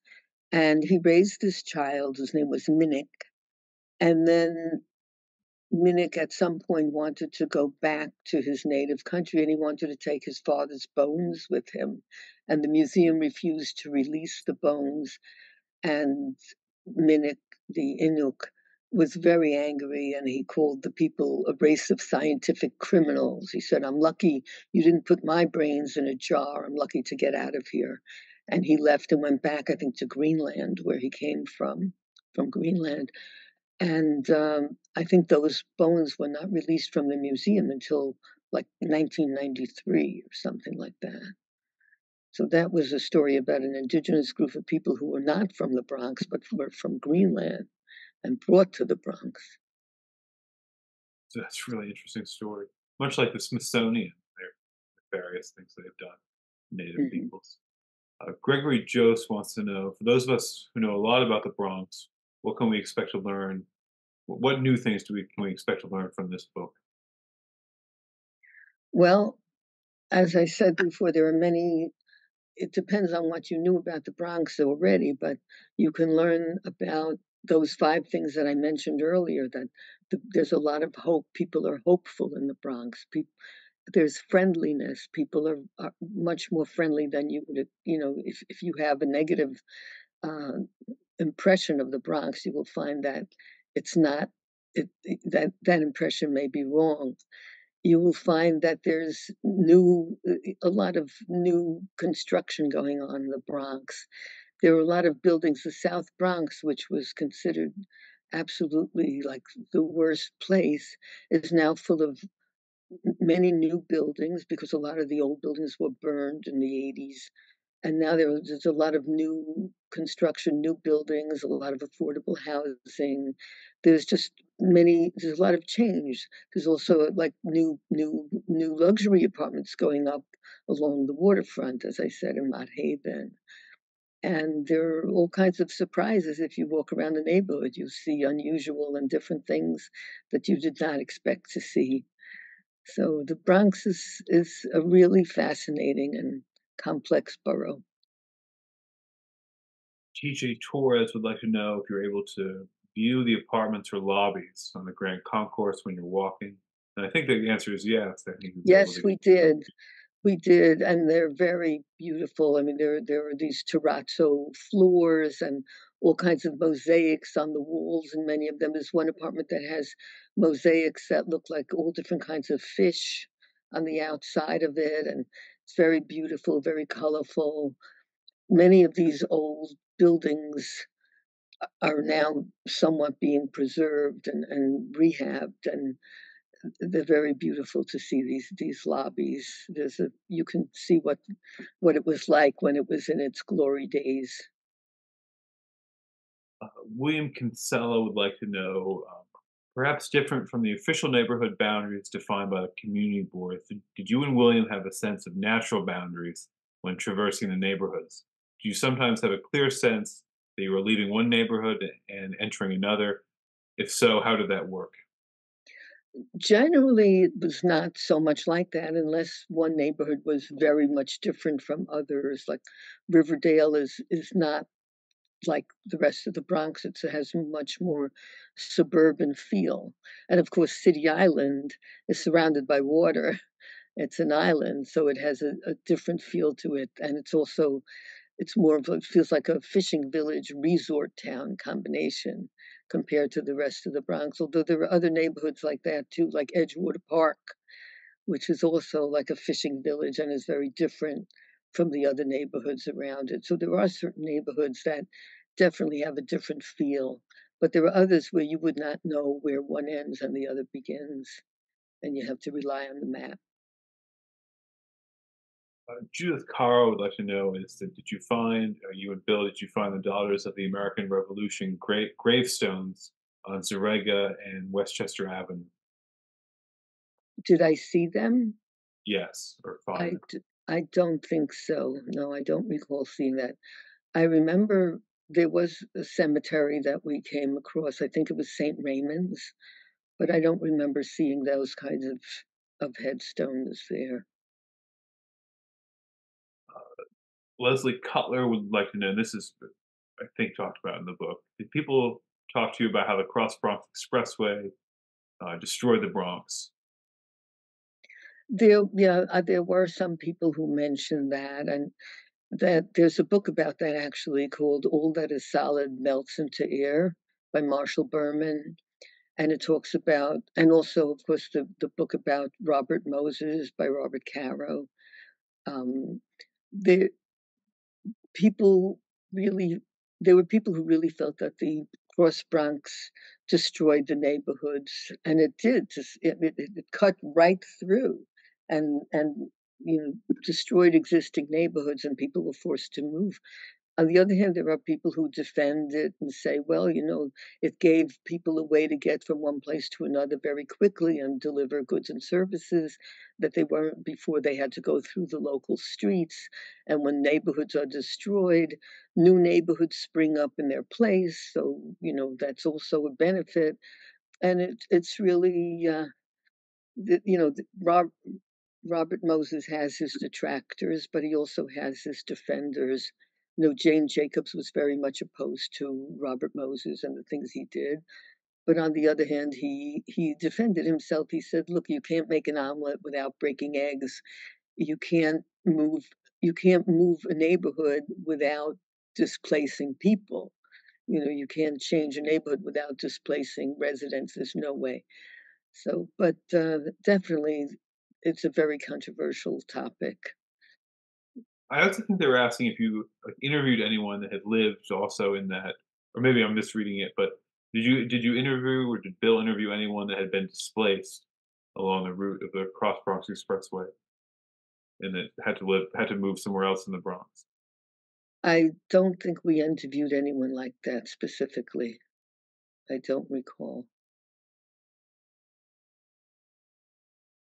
[SPEAKER 3] and he raised this child, whose name was Minik, and then Minik at some point wanted to go back to his native country, and he wanted to take his father's bones with him, and the museum refused to release the bones, and Minik, the Inuk, was very angry, and he called the people a race of scientific criminals. He said, "I'm lucky you didn't put my brains in a jar. I'm lucky to get out of here." And he left and went back, I think, to Greenland, where he came from, from Greenland. And, um, I think those bones were not released from the museum until, like, 1993 or something like that. So that was a story about an indigenous group of people who were not from the Bronx, but were from Greenland and brought to the Bronx.
[SPEAKER 2] So that's a really interesting story. Much like the Smithsonian, their various things they've done, Native
[SPEAKER 3] Mhm.
[SPEAKER 2] peoples. Uh, Gregory Jost wants to know, for those of us who know a lot about the Bronx, what can we expect to learn? Wh- What new things do we can we expect to learn from this book?
[SPEAKER 3] Well, as I said before, there are many it depends on what you knew about the Bronx already, but you can learn about those 5 things that I mentioned earlier, that th there's a lot of hope. People are hopeful in the Bronx. Peop there's friendliness. People are are much more friendly than you would you know, if if you have a negative, uh, impression of the Bronx, you will find that it's not it that that impression may be wrong. You will find that there's new uh, a lot of new construction going on in the Bronx. There are a lot of buildings. The South Bronx, which was considered absolutely like the worst place, is now full of many new buildings because a lot of the old buildings were burned in the 80s. And now there, there's a lot of new construction, new buildings, a lot of affordable housing. There's just many, there's a lot of change. There's also like new, new, new luxury apartments going up along the waterfront, as I said, in Mott Haven. And there are all kinds of surprises if you walk around the neighborhood. You see unusual and different things that you did not expect to see. So the Bronx is is a really fascinating and complex borough.
[SPEAKER 2] TJ Torres would like to know if you're able to view the apartments or lobbies on the Grand Concourse when you're walking. And I think the answer is yes. I think you'll be able
[SPEAKER 3] Yes, we did. We did, and they're very beautiful. I mean, there there are these terrazzo floors and all kinds of mosaics on the walls, and many of them. There's one apartment that has mosaics that look like all different kinds of fish on the outside of it, and it's very beautiful, very colorful. Many of these old buildings are now somewhat being preserved and, and rehabbed and they're very beautiful to see these these lobbies there's a you can see what what it was like when it was in its glory days
[SPEAKER 2] Uh, William Kinsella would like to know, um, perhaps different from the official neighborhood boundaries defined by the community board, did, you and William have a sense of natural boundaries when traversing the neighborhoods? Do you sometimes have a clear sense that you are leaving one neighborhood and entering another? If so, how did that work?
[SPEAKER 3] generally it was not so much like that unless one neighborhood was very much different from others like riverdale is is not like the rest of the bronx it has much more suburban feel. And of course city island is surrounded by water. It's an island so it has a, a different feel to it. And it's also It's more of a it feels like a fishing village resort town combination. compared to the rest of the Bronx, although there are other neighborhoods like that too, like Edgewater Park, which is also like a fishing village and is very different from the other neighborhoods around it. So there are certain neighborhoods that definitely have a different feel, but there are others where you would not know where one ends and the other begins, and you have to rely on the map.
[SPEAKER 2] Uh, Judith Caro would like to know is that did you find, uh, you and Bill, did you find the Daughters of the American Revolution gra- gravestones on Zerega and Westchester Avenue?
[SPEAKER 3] Did I see them?
[SPEAKER 2] Yes, or
[SPEAKER 3] I
[SPEAKER 2] find them.
[SPEAKER 3] d I don't think so. No, I don't recall seeing that. I remember there was a cemetery that we came across. I think it was St. Raymond's, but I don't remember seeing those kinds of of headstones there.
[SPEAKER 2] Leslie Cutler would like to know, and this is, I think, talked about in the book. Did people talk to you about how the Cross Bronx Expressway uh, destroyed the Bronx?
[SPEAKER 3] There, yeah, uh, there were some people who mentioned that, and that there's a book about that actually called "All That Is Solid Melts into Air" by Marshall Berman, and it talks about, and also, of course, the the book about Robert Moses by Robert Caro. Um, there, people really there were people who really felt that the Cross Bronx destroyed the neighborhoods, and it did. It, it it cut right through, and and you know destroyed existing neighborhoods, and people were forced to move. On the other hand, there are people who defend it and say, well, you know, it gave people a way to get from one place to another very quickly and deliver goods and services that they weren't before they had to go through the local streets. And when neighborhoods are destroyed, new neighborhoods spring up in their place. So, you know, that's also a benefit. And it, it's really, uh, you know, Rob, Robert Moses has his detractors, but he also has his defenders. You know, Jane Jacobs was very much opposed to Robert Moses and the things he did. But on the other hand, he he defended himself. He said, "Look, you can't make an omelet without breaking eggs. You can't move you can't move a neighborhood without displacing people. You know, you can't change a neighborhood without displacing residents. There's no way." So, but uh, definitely, it's a very controversial topic.
[SPEAKER 2] I also think they were asking if you like, interviewed anyone that had lived also in that, or maybe I'm misreading it, but did you did you interview or did Bill interview anyone that had been displaced along the route of the Cross Bronx Expressway and that had to live had to move somewhere else in the Bronx?
[SPEAKER 3] I don't think we interviewed anyone like that specifically. I don't recall.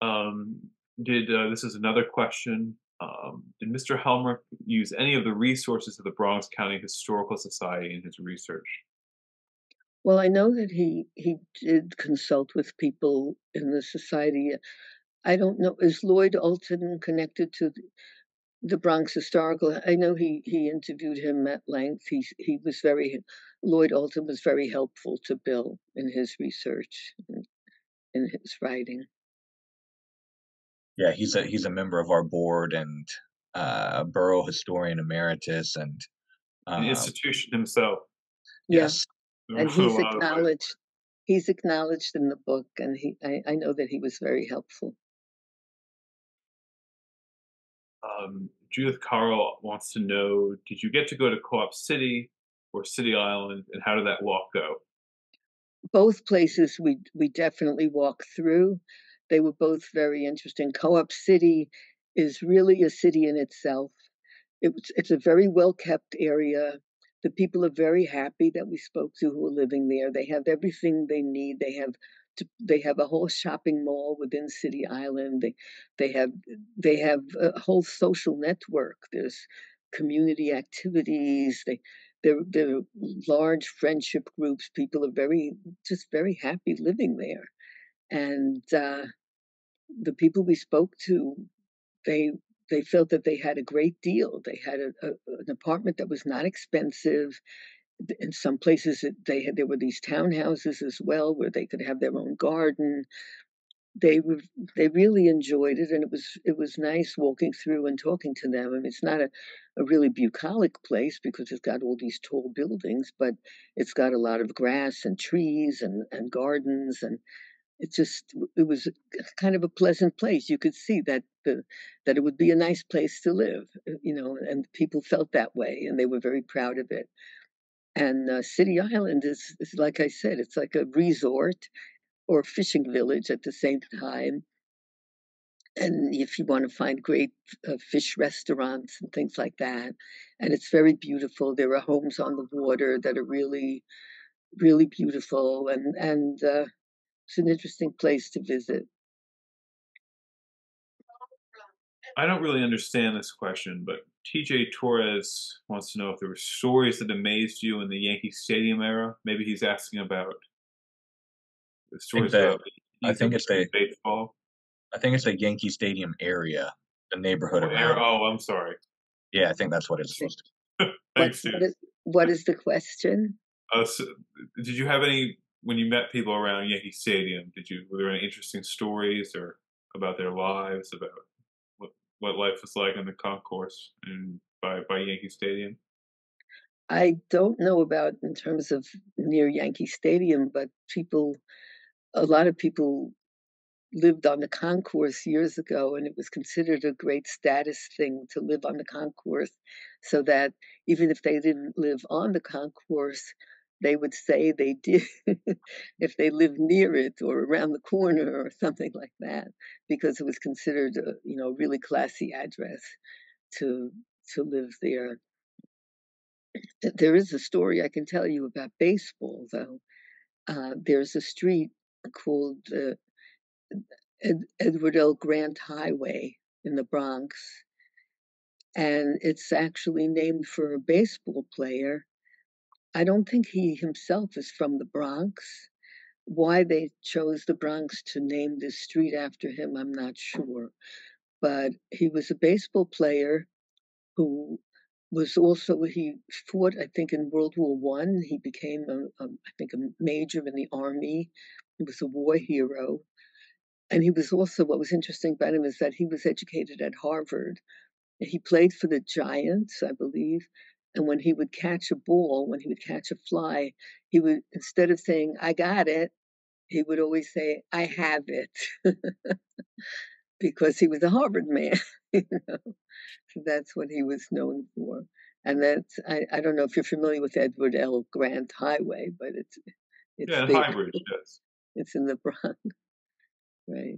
[SPEAKER 2] Um, did uh, this is another question? Um, did Mr. Helmreich use any of the resources of the Bronx County Historical Society in his research?
[SPEAKER 3] Well, I know that he he did consult with people in the society. I don't know, is Lloyd Ultan connected to the, the Bronx Historical? I know he he interviewed him at length. He he was very Lloyd Ultan was very helpful to Bill in his research and in his writing.
[SPEAKER 1] Yeah, he's a he's a member of our board and uh, borough historian emeritus, and
[SPEAKER 2] The
[SPEAKER 1] uh,
[SPEAKER 2] institution himself.
[SPEAKER 3] Yeah,
[SPEAKER 1] yes,
[SPEAKER 3] and he's
[SPEAKER 2] lot of ways.
[SPEAKER 3] acknowledged he's acknowledged in the book, and he I, I know that he was very helpful.
[SPEAKER 2] Um, Judith Carl wants to know: Did you get to go to Co-op City or City Island, and how did that walk go?
[SPEAKER 3] both places we we definitely walked through. They were both very interesting. Co-op City is really a city in itself. It was, it's a very well kept area. The people are very happy that we spoke to who are living there. They have everything they need. They have to, they have a whole shopping mall within City Island. They they have they have a whole social network. There's community activities. They there are large friendship groups. People are very just very happy living there. And uh, the people we spoke to, they they felt that they had a great deal. They had a, a, an apartment that was not expensive. In some places, they had there were these townhouses as well where they could have their own garden. They were they really enjoyed it, and it was it was nice walking through and talking to them. I mean, it's not a a really bucolic place because it's got all these tall buildings, but it's got a lot of grass and trees and, and gardens and it just it was kind of a pleasant place. You could see that the that it would be a nice place to live, uh, you know, and people felt that way and they were very proud of it. And uh, City Island is, is like I said, it's like a resort or fishing village at the same time and if you want to find great uh, fish restaurants and things like that and it's very beautiful there are homes on the water that are really really beautiful and and uh, it's an interesting place to visit
[SPEAKER 2] I don't really understand this question, but TJ Torres wants to know if there were stories that amazed you in the Yankee Stadium era. Maybe he's asking about the stories
[SPEAKER 1] that-
[SPEAKER 2] about
[SPEAKER 1] I think it's the-
[SPEAKER 2] baseball.
[SPEAKER 1] I think it's the Yankee Stadium area, the neighborhood
[SPEAKER 2] Oh,
[SPEAKER 1] around.
[SPEAKER 2] era- oh, I'm sorry.
[SPEAKER 1] Yeah, I think that's what it's supposed to.
[SPEAKER 3] Be.
[SPEAKER 2] Thanks,
[SPEAKER 3] what, what is the question
[SPEAKER 2] Uh, so, did you have any when you met people around Yankee Stadium? Did you were there any interesting stories or about their lives, about what what life was like in the concourse and by by Yankee Stadium?
[SPEAKER 3] I don't know about in terms of near Yankee Stadium, but people, a lot of people lived on the concourse years ago, and it was considered a great status thing to live on the concourse, so that even if they didn't live on the concourse, they would say they did if they lived near it or around the corner or something like that, because it was considered a you know really classy address to to live there. There is a story I can tell you about baseball, though. Uh, there's a street called uh, Ed- Edward L. Grant Highway in the Bronx, and it's actually named for a baseball player. I don't think he himself is from the Bronx. Why they chose the Bronx to name this street after him, I'm not sure. But he was a baseball player who was also he fought I think in World War One. He became a, a I think a major in the army. He was a war hero, and he was also what was interesting about him is that he was educated at Harvard. He played for the Giants, I believe. And when he would catch a ball, when he would catch a fly, he would instead of saying "I got it," he would always say "I have it," because he was a Harvard man. You know? So that's what he was known for. And that's I, I don't know if you're familiar with Edward L. Grant Highway, but it's it's
[SPEAKER 2] yeah,
[SPEAKER 3] there.
[SPEAKER 2] Highbridge, yes.
[SPEAKER 3] It's in the Bronx, right?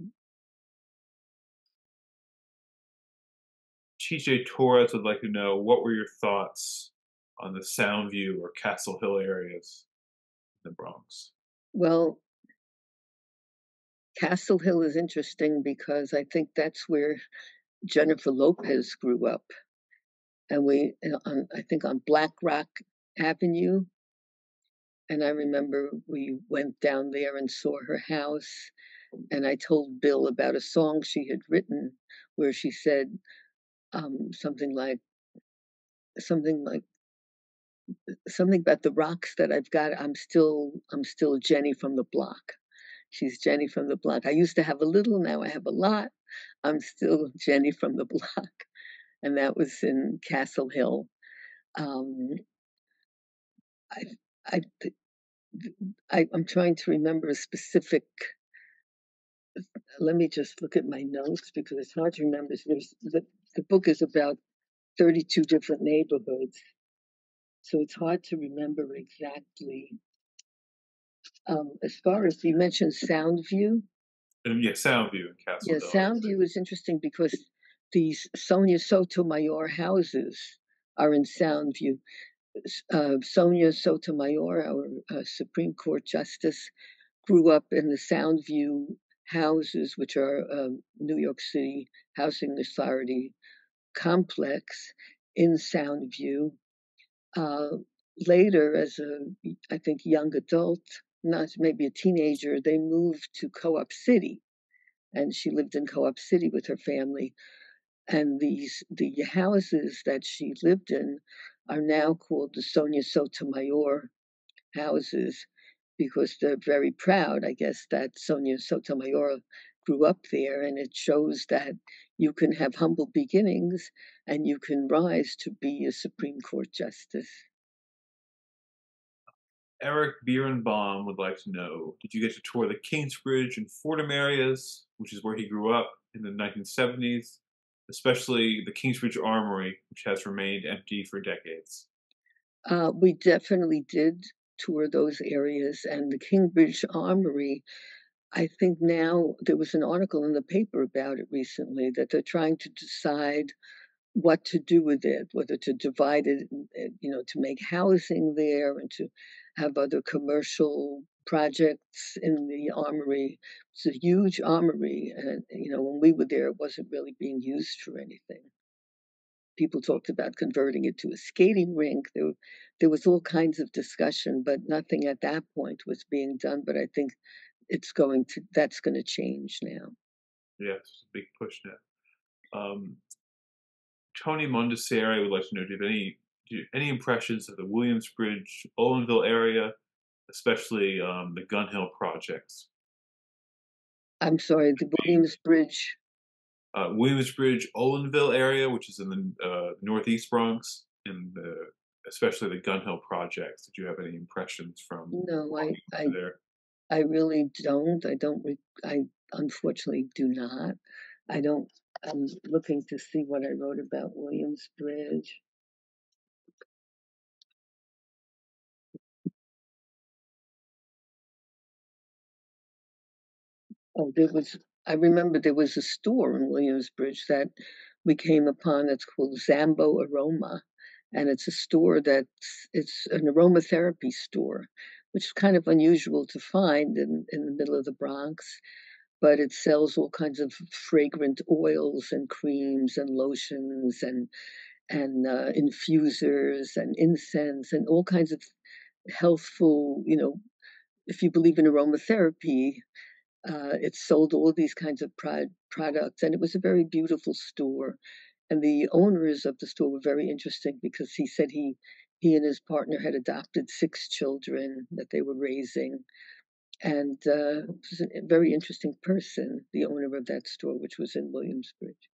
[SPEAKER 2] TJ Torres would like to know what were your thoughts on the Soundview or Castle Hill areas in the Bronx?
[SPEAKER 3] Well, Castle Hill is interesting because I think that's where Jennifer Lopez grew up, and we uh, on I think on Black Rock Avenue. And I remember we went down there and saw her house, and I told Bill about a song she had written where she said um, something like something like something about the rocks that I've got. I'm still I'm still Jenny from the block. She's Jenny from the block. I used to have a little, now I have a lot. I'm still Jenny from the block, and that was in Castle Hill. Um, I I I, I'm trying to remember a specific. Let me just look at my notes because it's hard to remember. There's the, the book is about 32 different neighborhoods, so it's hard to remember exactly. Um, as far as you mentioned Soundview,
[SPEAKER 2] And yeah, Soundview and Castle
[SPEAKER 3] yeah. Soundview is interesting because these Sonia Sotomayor houses are in Soundview. Uh, Sonia Sotomayor, our uh, Supreme Court Justice, grew up in the Soundview houses, which are um, New York City Housing Authority complex in Soundview. Uh, later, as a, I think, young adult, not maybe a teenager, they moved to Co-op City, and she lived in Co-op City with her family. And these the houses that she lived in are now called the Sonia Sotomayor houses because they're very proud, I guess, that Sonia Sotomayor grew up there, and it shows that you can have humble beginnings and you can rise to be a Supreme Court justice.
[SPEAKER 2] Eric Bierenbaum would like to know Did you get to tour the Kingsbridge and Fordham areas, which is where he grew up in the 1970s, especially the Kingsbridge Armory, which has remained empty for decades?
[SPEAKER 3] Uh, we definitely did tour those areas, and the Kingbridge Armory. I think now there was an article in the paper about it recently that they're trying to decide what to do with it, whether to divide it, you know, to make housing there and to have other commercial projects in the armory. It's a huge armory, and you know, when we were there, it wasn't really being used for anything. People talked about converting it to a skating rink. There, there was all kinds of discussion, but nothing at that point was being done. But I think it's going to that's going to change now.
[SPEAKER 2] Yeah, it's a big push now. Um, Tony Mondeseri would like to know: Do you have any do you, any impressions of the Williamsbridge, Olinville area, especially um, the Gun Hill projects?
[SPEAKER 3] I'm sorry, the Williamsbridge.
[SPEAKER 2] Uh, Williamsbridge, Olinville area, which is in the uh, northeast Bronx, and the, especially the Gun Hill projects. Did you have any impressions from?
[SPEAKER 3] No, I, I,
[SPEAKER 2] there?
[SPEAKER 3] I really don't. I don't. I unfortunately do not. I don't. I'm looking to see what I wrote about Williamsbridge. Oh, there was, I remember there was a store in Williamsbridge that we came upon that's called Zambo Aroma. And it's a store that's, it's an aromatherapy store, which is kind of unusual to find in, in the middle of the Bronx. But it sells all kinds of fragrant oils and creams and lotions and and uh, infusers and incense and all kinds of healthful, you know, if you believe in aromatherapy, uh, it sold all these kinds of prod- products, and it was a very beautiful store. And the owners of the store were very interesting because he said he he and his partner had adopted six children that they were raising, and uh, was a very interesting person, the owner of that store, which was in Williamsbridge.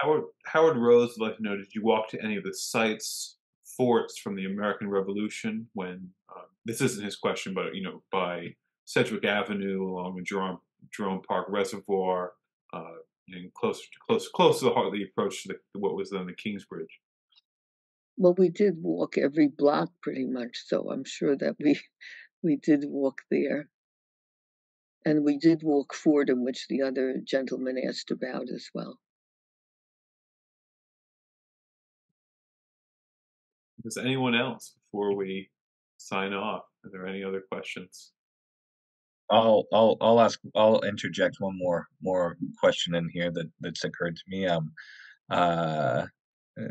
[SPEAKER 2] Howard Howard Rose would like to know: Did you walk to any of the sites, forts from the American Revolution? When uh, this isn't his question, but you know, by Sedgwick Avenue along with Jerome, Jerome Park Reservoir, uh, and closer to close close to the heart of the approach to the, what was then the Kingsbridge.
[SPEAKER 3] Well, we did walk every block pretty much, so I'm sure that we we did walk there. And we did walk Fordham, which the other gentleman asked about as well.
[SPEAKER 2] Does anyone else before we sign off? Are there any other questions?
[SPEAKER 1] I'll I'll I'll ask I'll interject one more more question in here that that's occurred to me. Um, uh, uh,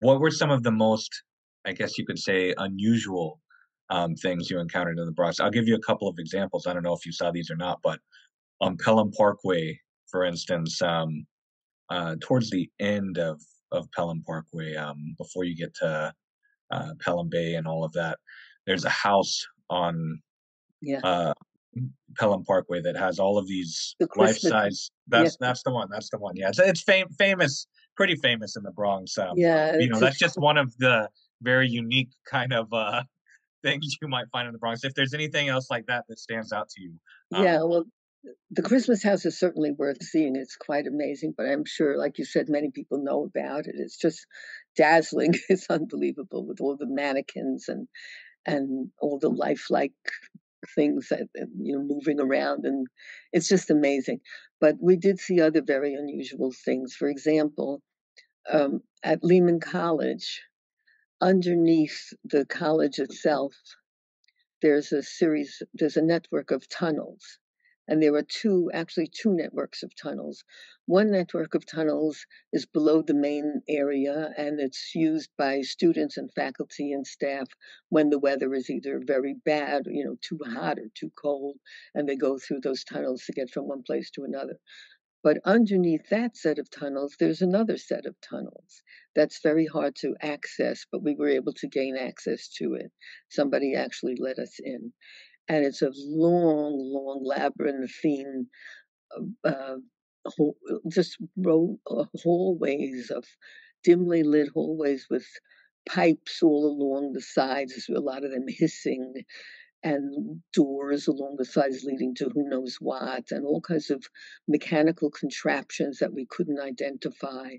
[SPEAKER 1] what were some of the most, I guess you could say, unusual um, things you encountered in the Bronx? I'll give you a couple of examples. I don't know if you saw these or not, but on Pelham Parkway, for instance, um, uh, towards the end of of Pelham Parkway, um, before you get to uh, Pelham Bay and all of that, there's a house on
[SPEAKER 3] Yeah,
[SPEAKER 1] uh, Pelham Parkway that has all of these
[SPEAKER 3] the
[SPEAKER 1] life size.
[SPEAKER 3] Yeah,
[SPEAKER 1] That's that's the one. That's the one. Yeah, it's it's fam- famous, pretty famous in the Bronx. Um,
[SPEAKER 3] yeah,
[SPEAKER 1] you know, that's just one of the very unique kind of uh things you might find in the Bronx. If there's anything else like that that stands out to you,
[SPEAKER 3] yeah.
[SPEAKER 1] um,
[SPEAKER 3] Well, the Christmas house is certainly worth seeing. It's quite amazing, but I'm sure, like you said, many people know about it. It's just dazzling. It's unbelievable with all the mannequins and and all the lifelike things that you know moving around, and it's just amazing. But we did see other very unusual things. For example, um, at Lehman College, underneath the college itself, there's a series, there's a network of tunnels. And there are two, actually, two networks of tunnels. One network of tunnels is below the main area and it's used by students and faculty and staff when the weather is either very bad, you know, too hot or too cold, and they go through those tunnels to get from one place to another. But underneath that set of tunnels, there's another set of tunnels that's very hard to access, but we were able to gain access to it. Somebody actually let us in. And it's a long, long labyrinthine, uh, uh, hall, just row, uh, hallways of dimly lit hallways with pipes all along the sides, a lot of them hissing, and doors along the sides leading to who knows what, and all kinds of mechanical contraptions that we couldn't identify.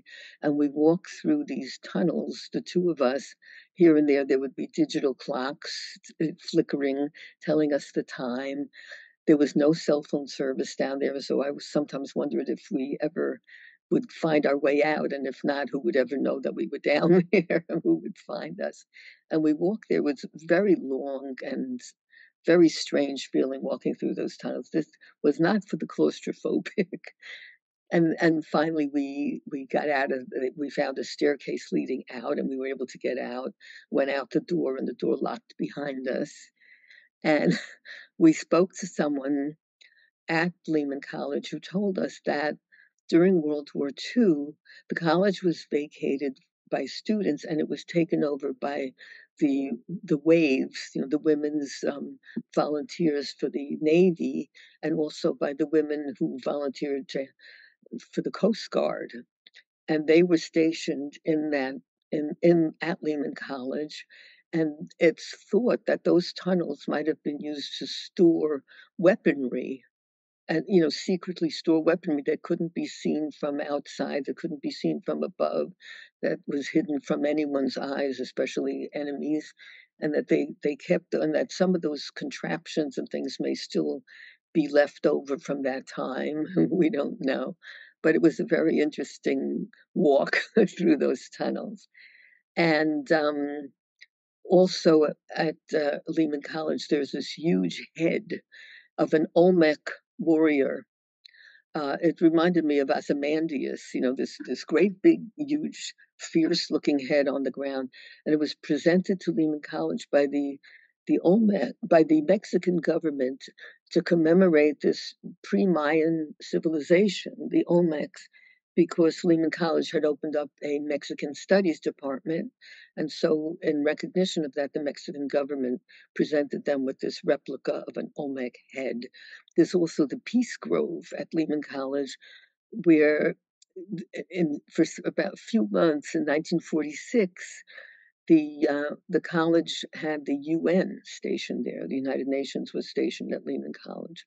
[SPEAKER 3] And we walked through these tunnels, the two of us. Here and there, there would be digital clocks uh, flickering, telling us the time. There was no cell phone service down there, so I was sometimes wondered if we ever would find our way out, and if not, who would ever know that we were down there and who would find us? And we walked there. It was very long and very strange feeling walking through those tunnels. This was not for the claustrophobic. and and finally we we got out of uh, we found a staircase leading out and we were able to get out went out the door and the door locked behind us and we spoke to someone at lehman college who told us that during world war ii the college was vacated by students and it was taken over by the the waves, you know, the women's um, volunteers for the Navy, and also by the women who volunteered to, for the Coast Guard, and they were stationed in that in in at Lehman College, and it's thought that those tunnels might have been used to store weaponry and you know secretly store weaponry that couldn't be seen from outside that couldn't be seen from above that was hidden from anyone's eyes especially enemies and that they they kept and that some of those contraptions and things may still be left over from that time. We don't know. But it was a very interesting walk through those tunnels. And um, also at uh, lehman college there's this huge head of an olmec warrior. Uh, it reminded me of Ozymandias, you know, this this great big, huge, fierce-looking head on the ground, and it was presented to Lehman College by the the Olmec by the Mexican government to commemorate this pre-Mayan civilization, the Olmecs, because Lehman College had opened up a Mexican studies department. And so, in recognition of that, the Mexican government presented them with this replica of an Olmec head. There's also the Peace Grove at Lehman College, where in for about a few months in 1946, the uh, the college had the UN stationed there. The United Nations was stationed at Lehman College,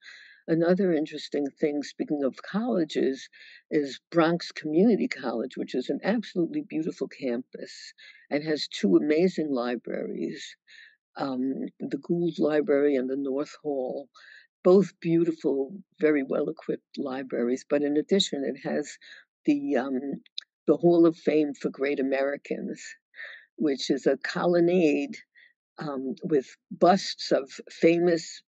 [SPEAKER 3] Another interesting thing, speaking of colleges, is Bronx Community College, which is an absolutely beautiful campus and has two amazing libraries um, the Gould Library and the North Hall. Both beautiful, very well equipped libraries, but in addition, it has the um, the Hall of Fame for Great Americans, which is a colonnade um, with busts of famous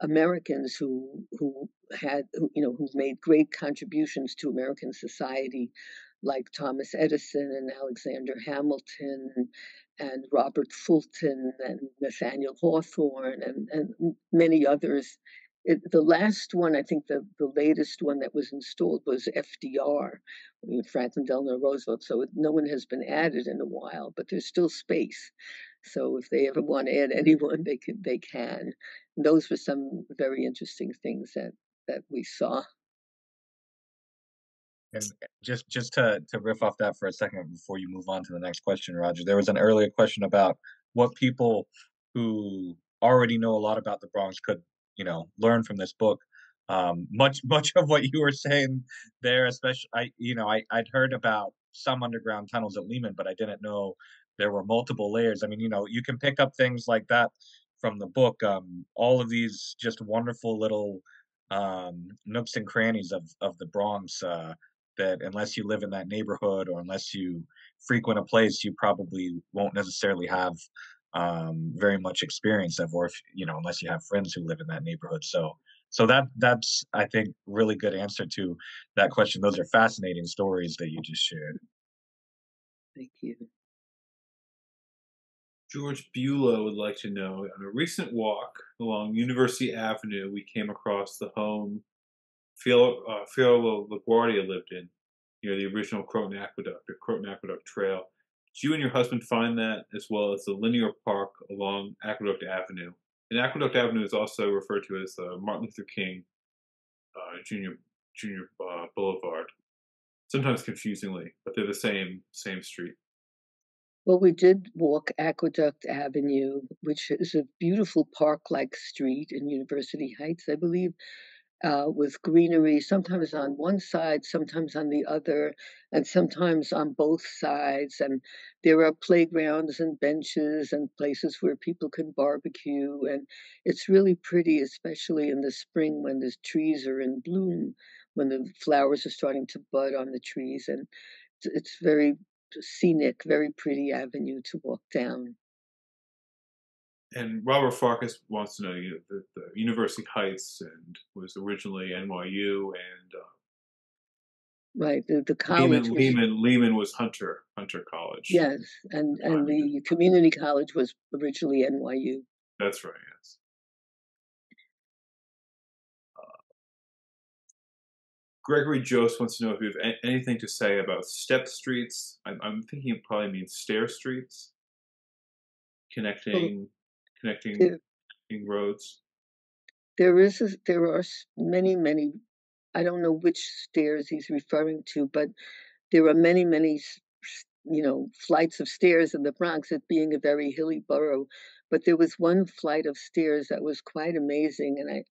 [SPEAKER 3] Americans who who had you know who've made great contributions to American society, like Thomas Edison and Alexander Hamilton, and Robert Fulton and Nathaniel Hawthorne and and many others. It, the last one, I think the, the latest one that was installed was FDR, Franklin Delano Roosevelt. So no one has been added in a while, but there's still space. So if they ever want to add anyone, they can. They can. And those were some very interesting things that that we saw.
[SPEAKER 1] And just just to to riff off that for a second before you move on to the next question, Roger, there was an earlier question about what people who already know a lot about the Bronx could, you know, learn from this book. Um, much much of what you were saying there, especially I, you know, I I'd heard about some underground tunnels at Lehman, but I didn't know there were multiple layers. I mean, you know, you can pick up things like that from the book. Um, all of these just wonderful little um, nooks and crannies of of the Bronx uh, that, unless you live in that neighborhood or unless you frequent a place, you probably won't necessarily have um, very much experience of, or if you know, unless you have friends who live in that neighborhood. So. So that that's I think really good answer to that question. Those are fascinating stories that you just shared.
[SPEAKER 3] Thank you.
[SPEAKER 2] George Bulow would like to know on a recent walk along University Avenue, we came across the home Fiora uh, LaGuardia lived in near the original Croton Aqueduct, the Croton Aqueduct Trail. Did you and your husband find that as well as the linear park along Aqueduct Avenue? And Aqueduct Avenue is also referred to as uh, Martin Luther King uh, Junior Junior uh, Boulevard. Sometimes confusingly, but they're the same same street.
[SPEAKER 3] Well, we did walk Aqueduct Avenue, which is a beautiful park-like street in University Heights, I believe, uh, with greenery, sometimes on one side, sometimes on the other, and sometimes on both sides. And there are playgrounds and benches and places where people can barbecue. And it's really pretty, especially in the spring when the trees are in bloom, when the flowers are starting to bud on the trees. And it's very scenic, very pretty avenue to walk down.
[SPEAKER 2] And Robert Farkas wants to know you know, the, the University Heights and was originally NYU and uh,
[SPEAKER 3] Right, the, the college
[SPEAKER 2] Lehman,
[SPEAKER 3] was
[SPEAKER 2] Lehman Lehman was Hunter Hunter College.
[SPEAKER 3] yes, and and the community college was originally NYU.
[SPEAKER 2] that's right. Yes. Gregory Jost wants to know if you have a- anything to say about step streets. I'm, I'm thinking it probably means stair streets, connecting connecting,
[SPEAKER 3] There,
[SPEAKER 2] connecting roads.
[SPEAKER 3] there is a, there are many many. I don't know which stairs he's referring to, but there are many many you know flights of stairs in the Bronx. It being a very hilly borough, but there was one flight of stairs that was quite amazing, and I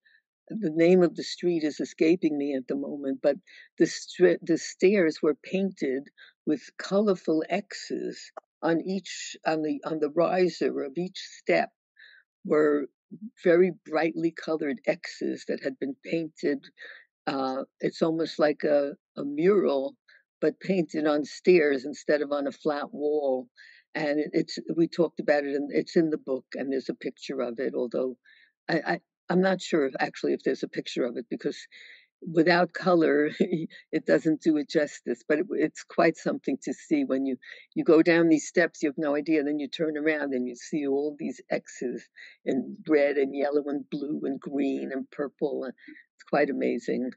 [SPEAKER 3] the name of the street is escaping me at the moment, but the stra- the stairs were painted with colorful X's on each on the on the riser of each step were very brightly colored X's that had been painted. Uh, it's almost like a, a mural, but painted on stairs instead of on a flat wall. And it, it's we talked about it, and it's in the book, and there's a picture of it. Although I, I I'm not sure if actually if there's a picture of it because without color it doesn't do it justice but it, it's quite something to see when you you go down these steps you have no idea then you turn around and you see all these x's in red and yellow and blue and green and purple and it's quite amazing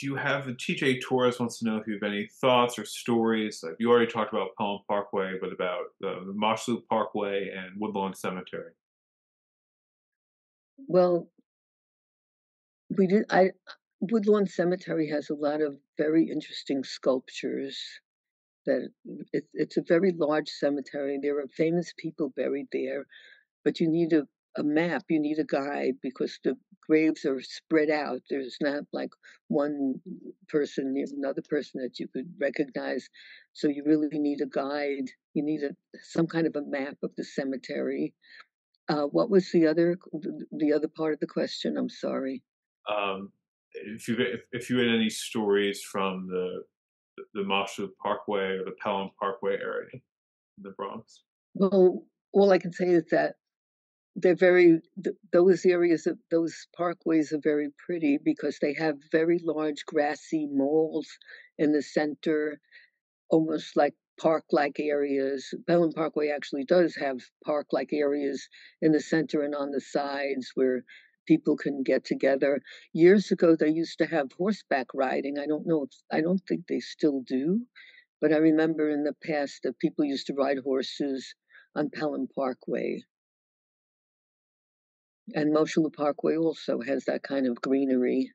[SPEAKER 2] Do you have TJ Torres wants to know if you have any thoughts or stories? Like you already talked about Pelham Parkway, but about uh, the Marsh Parkway and Woodlawn Cemetery.
[SPEAKER 3] well we did i woodlawn cemetery has a lot of very interesting sculptures that it, it's a very large cemetery there are famous people buried there but you need a, a map, you need a guide because the graves are spread out. There's not like one person near another person that you could recognize. So you really need a guide. You need a, some kind of a map of the cemetery. Uh, what was the other the the other part of the question? I'm sorry.
[SPEAKER 2] Um, if you if, if you had any stories from the the Mosholu Parkway or the Pelham Parkway area in the Bronx.
[SPEAKER 3] Well, all I can say is that they're very th- those areas of those parkways are very pretty because they have very large grassy malls in the center almost like park-like areas. Pelham Parkway actually does have park-like areas in the center and on the sides where people can get together. Years ago they used to have horseback riding. I don't know if i don't think they still do but i remember in the past that people used to ride horses on Pelham Parkway and Mosholu Parkway also has that kind of greenery.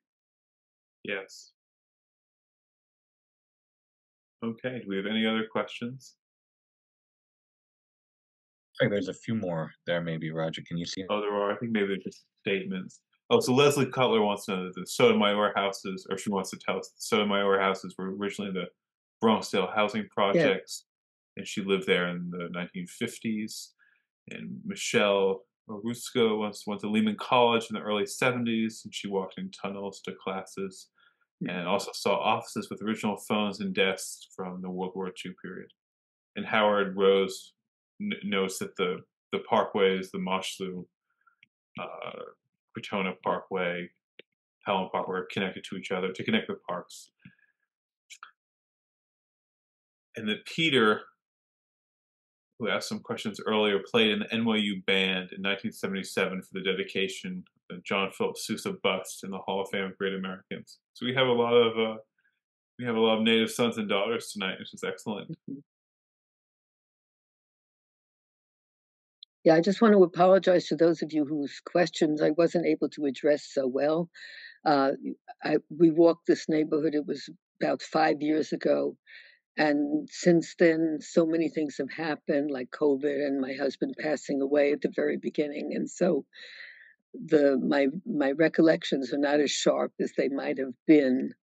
[SPEAKER 2] Yes. Okay. Do we have any other questions?
[SPEAKER 1] I think there's a few more there, maybe, Roger. Can you see?
[SPEAKER 2] Oh, there are. I think maybe just statements. Oh, so Leslie Cutler wants to know that the Sotomayor houses, or she wants to tell us the Sotomayor houses were originally the Bronxdale housing projects, and she lived there in the 1950s. And Michelle Rusco once went to Lehman College in the early 70s, and she walked in tunnels to classes, and also saw offices with original phones and desks from the World War II period. And Howard Rose n- notes that the the parkways, the Mosholu, uh, Crotona Parkway, Pelham Parkway, are connected to each other to connect the parks. And that Peter, who asked some questions earlier, played in the NYU band in 1977 for the dedication of John Philip Sousa bust in the Hall of Fame of Great Americans. So we have a lot of uh, we have a lot of native sons and daughters tonight, which is excellent.
[SPEAKER 3] Mhm. Yeah, I just want to apologize to those of you whose questions I wasn't able to address so well. Uh, I, we walked this neighborhood, it was about five years ago. And since then, so many things have happened, like COVID and my husband passing away at the very beginning. And so the my my recollections are not as sharp as they might have been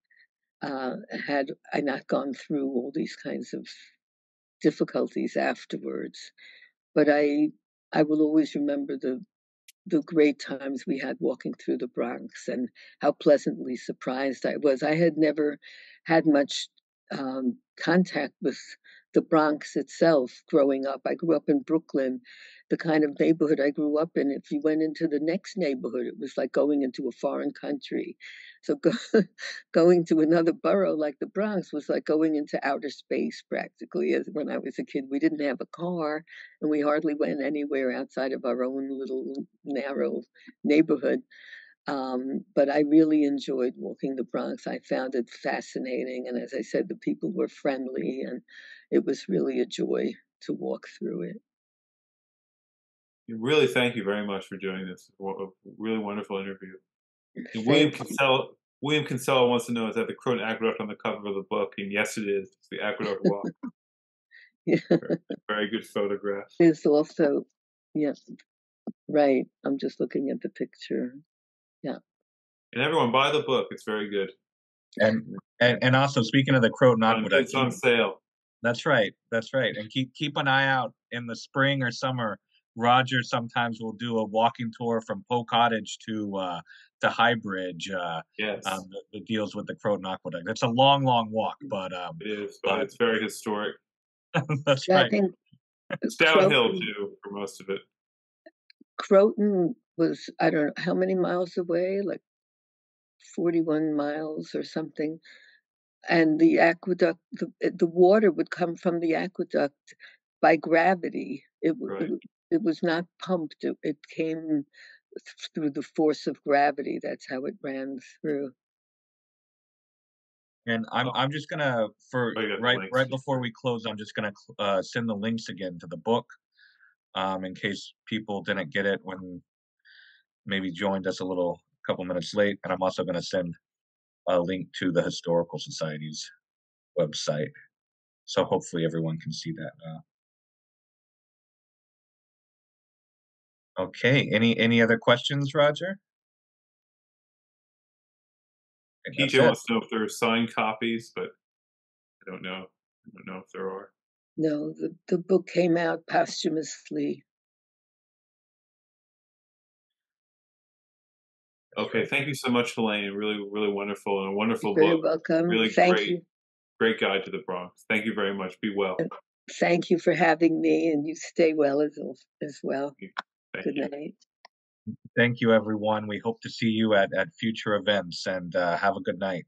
[SPEAKER 3] uh, had I not gone through all these kinds of difficulties afterwards. But I I will always remember the the great times we had walking through the Bronx and how pleasantly surprised I was. I had never had much um, contact with the Bronx itself growing up. I grew up in Brooklyn, the kind of neighborhood I grew up in. If you went into the next neighborhood, it was like going into a foreign country. So go, going to another borough like the Bronx was like going into outer space practically. As when I was a kid, we didn't have a car, and we hardly went anywhere outside of our own little narrow neighborhood. Um, but I really enjoyed walking the Bronx. I found it fascinating. And as I said, the people were friendly and it was really a joy to walk through it.
[SPEAKER 2] Really, thank you very much for doing this. A really wonderful interview. And William Kinsella, William Kinsella wants to know is that the Croton Aqueduct on the cover of the book? And yes, it is. It's the Aqueduct Walk.
[SPEAKER 3] yeah.
[SPEAKER 2] very, very good photograph.
[SPEAKER 3] There's also, yes, right. I'm just looking at the picture. Yeah.
[SPEAKER 2] And everyone, buy the book. It's very good.
[SPEAKER 1] And and, and also speaking of the Croton Aqueduct,
[SPEAKER 2] It's on sale.
[SPEAKER 1] that's right, that's right. And keep keep an eye out in the spring or summer. Roger sometimes will do a walking tour from Poe Cottage to uh, to High Bridge uh,
[SPEAKER 2] Yes,
[SPEAKER 1] um, that, that deals with the Croton Aqueduct. It's a long, long walk, but um,
[SPEAKER 2] it is, but
[SPEAKER 1] but-
[SPEAKER 2] it's very historic.
[SPEAKER 1] that's
[SPEAKER 3] Yeah, I
[SPEAKER 1] right.
[SPEAKER 3] think
[SPEAKER 2] It's downhill
[SPEAKER 3] Croton-
[SPEAKER 2] too for most of it.
[SPEAKER 3] Croton was, I don't know, how many miles away? Like 41 miles or something. And the aqueduct, the, the water would come from the aqueduct by gravity. It,
[SPEAKER 2] Right.
[SPEAKER 3] it, it was not pumped, it, it came through the force of gravity. That's how it ran through.
[SPEAKER 1] And I'm
[SPEAKER 2] Oh.
[SPEAKER 1] I'm just gonna for
[SPEAKER 2] Oh, you got the
[SPEAKER 1] right
[SPEAKER 2] links.
[SPEAKER 1] right before we close, I'm just gonna uh, send the links again to the book, um, in case people didn't get it when maybe joined us a little couple minutes late. And I'm also gonna send a link to the historical society's website, so hopefully everyone can see that now. Okay. Any any other questions, Roger? I think that's
[SPEAKER 2] TJ wants to know if there are signed copies, but I don't know. I don't know if there are.
[SPEAKER 3] No, the, the book came out posthumously.
[SPEAKER 2] Okay, thank you so much, Helaine. Really, really wonderful and a wonderful
[SPEAKER 3] You're very
[SPEAKER 2] book.
[SPEAKER 3] welcome.
[SPEAKER 2] Really
[SPEAKER 3] Thank
[SPEAKER 2] great.
[SPEAKER 3] you.
[SPEAKER 2] Great guide to the Bronx. Thank you very much. Be well.
[SPEAKER 3] Thank you for having me, and you stay well as, as well.
[SPEAKER 2] Thank
[SPEAKER 3] Good
[SPEAKER 2] you.
[SPEAKER 3] night.
[SPEAKER 1] Thank you, everyone. We hope to see you at, at future events and uh, have a good night.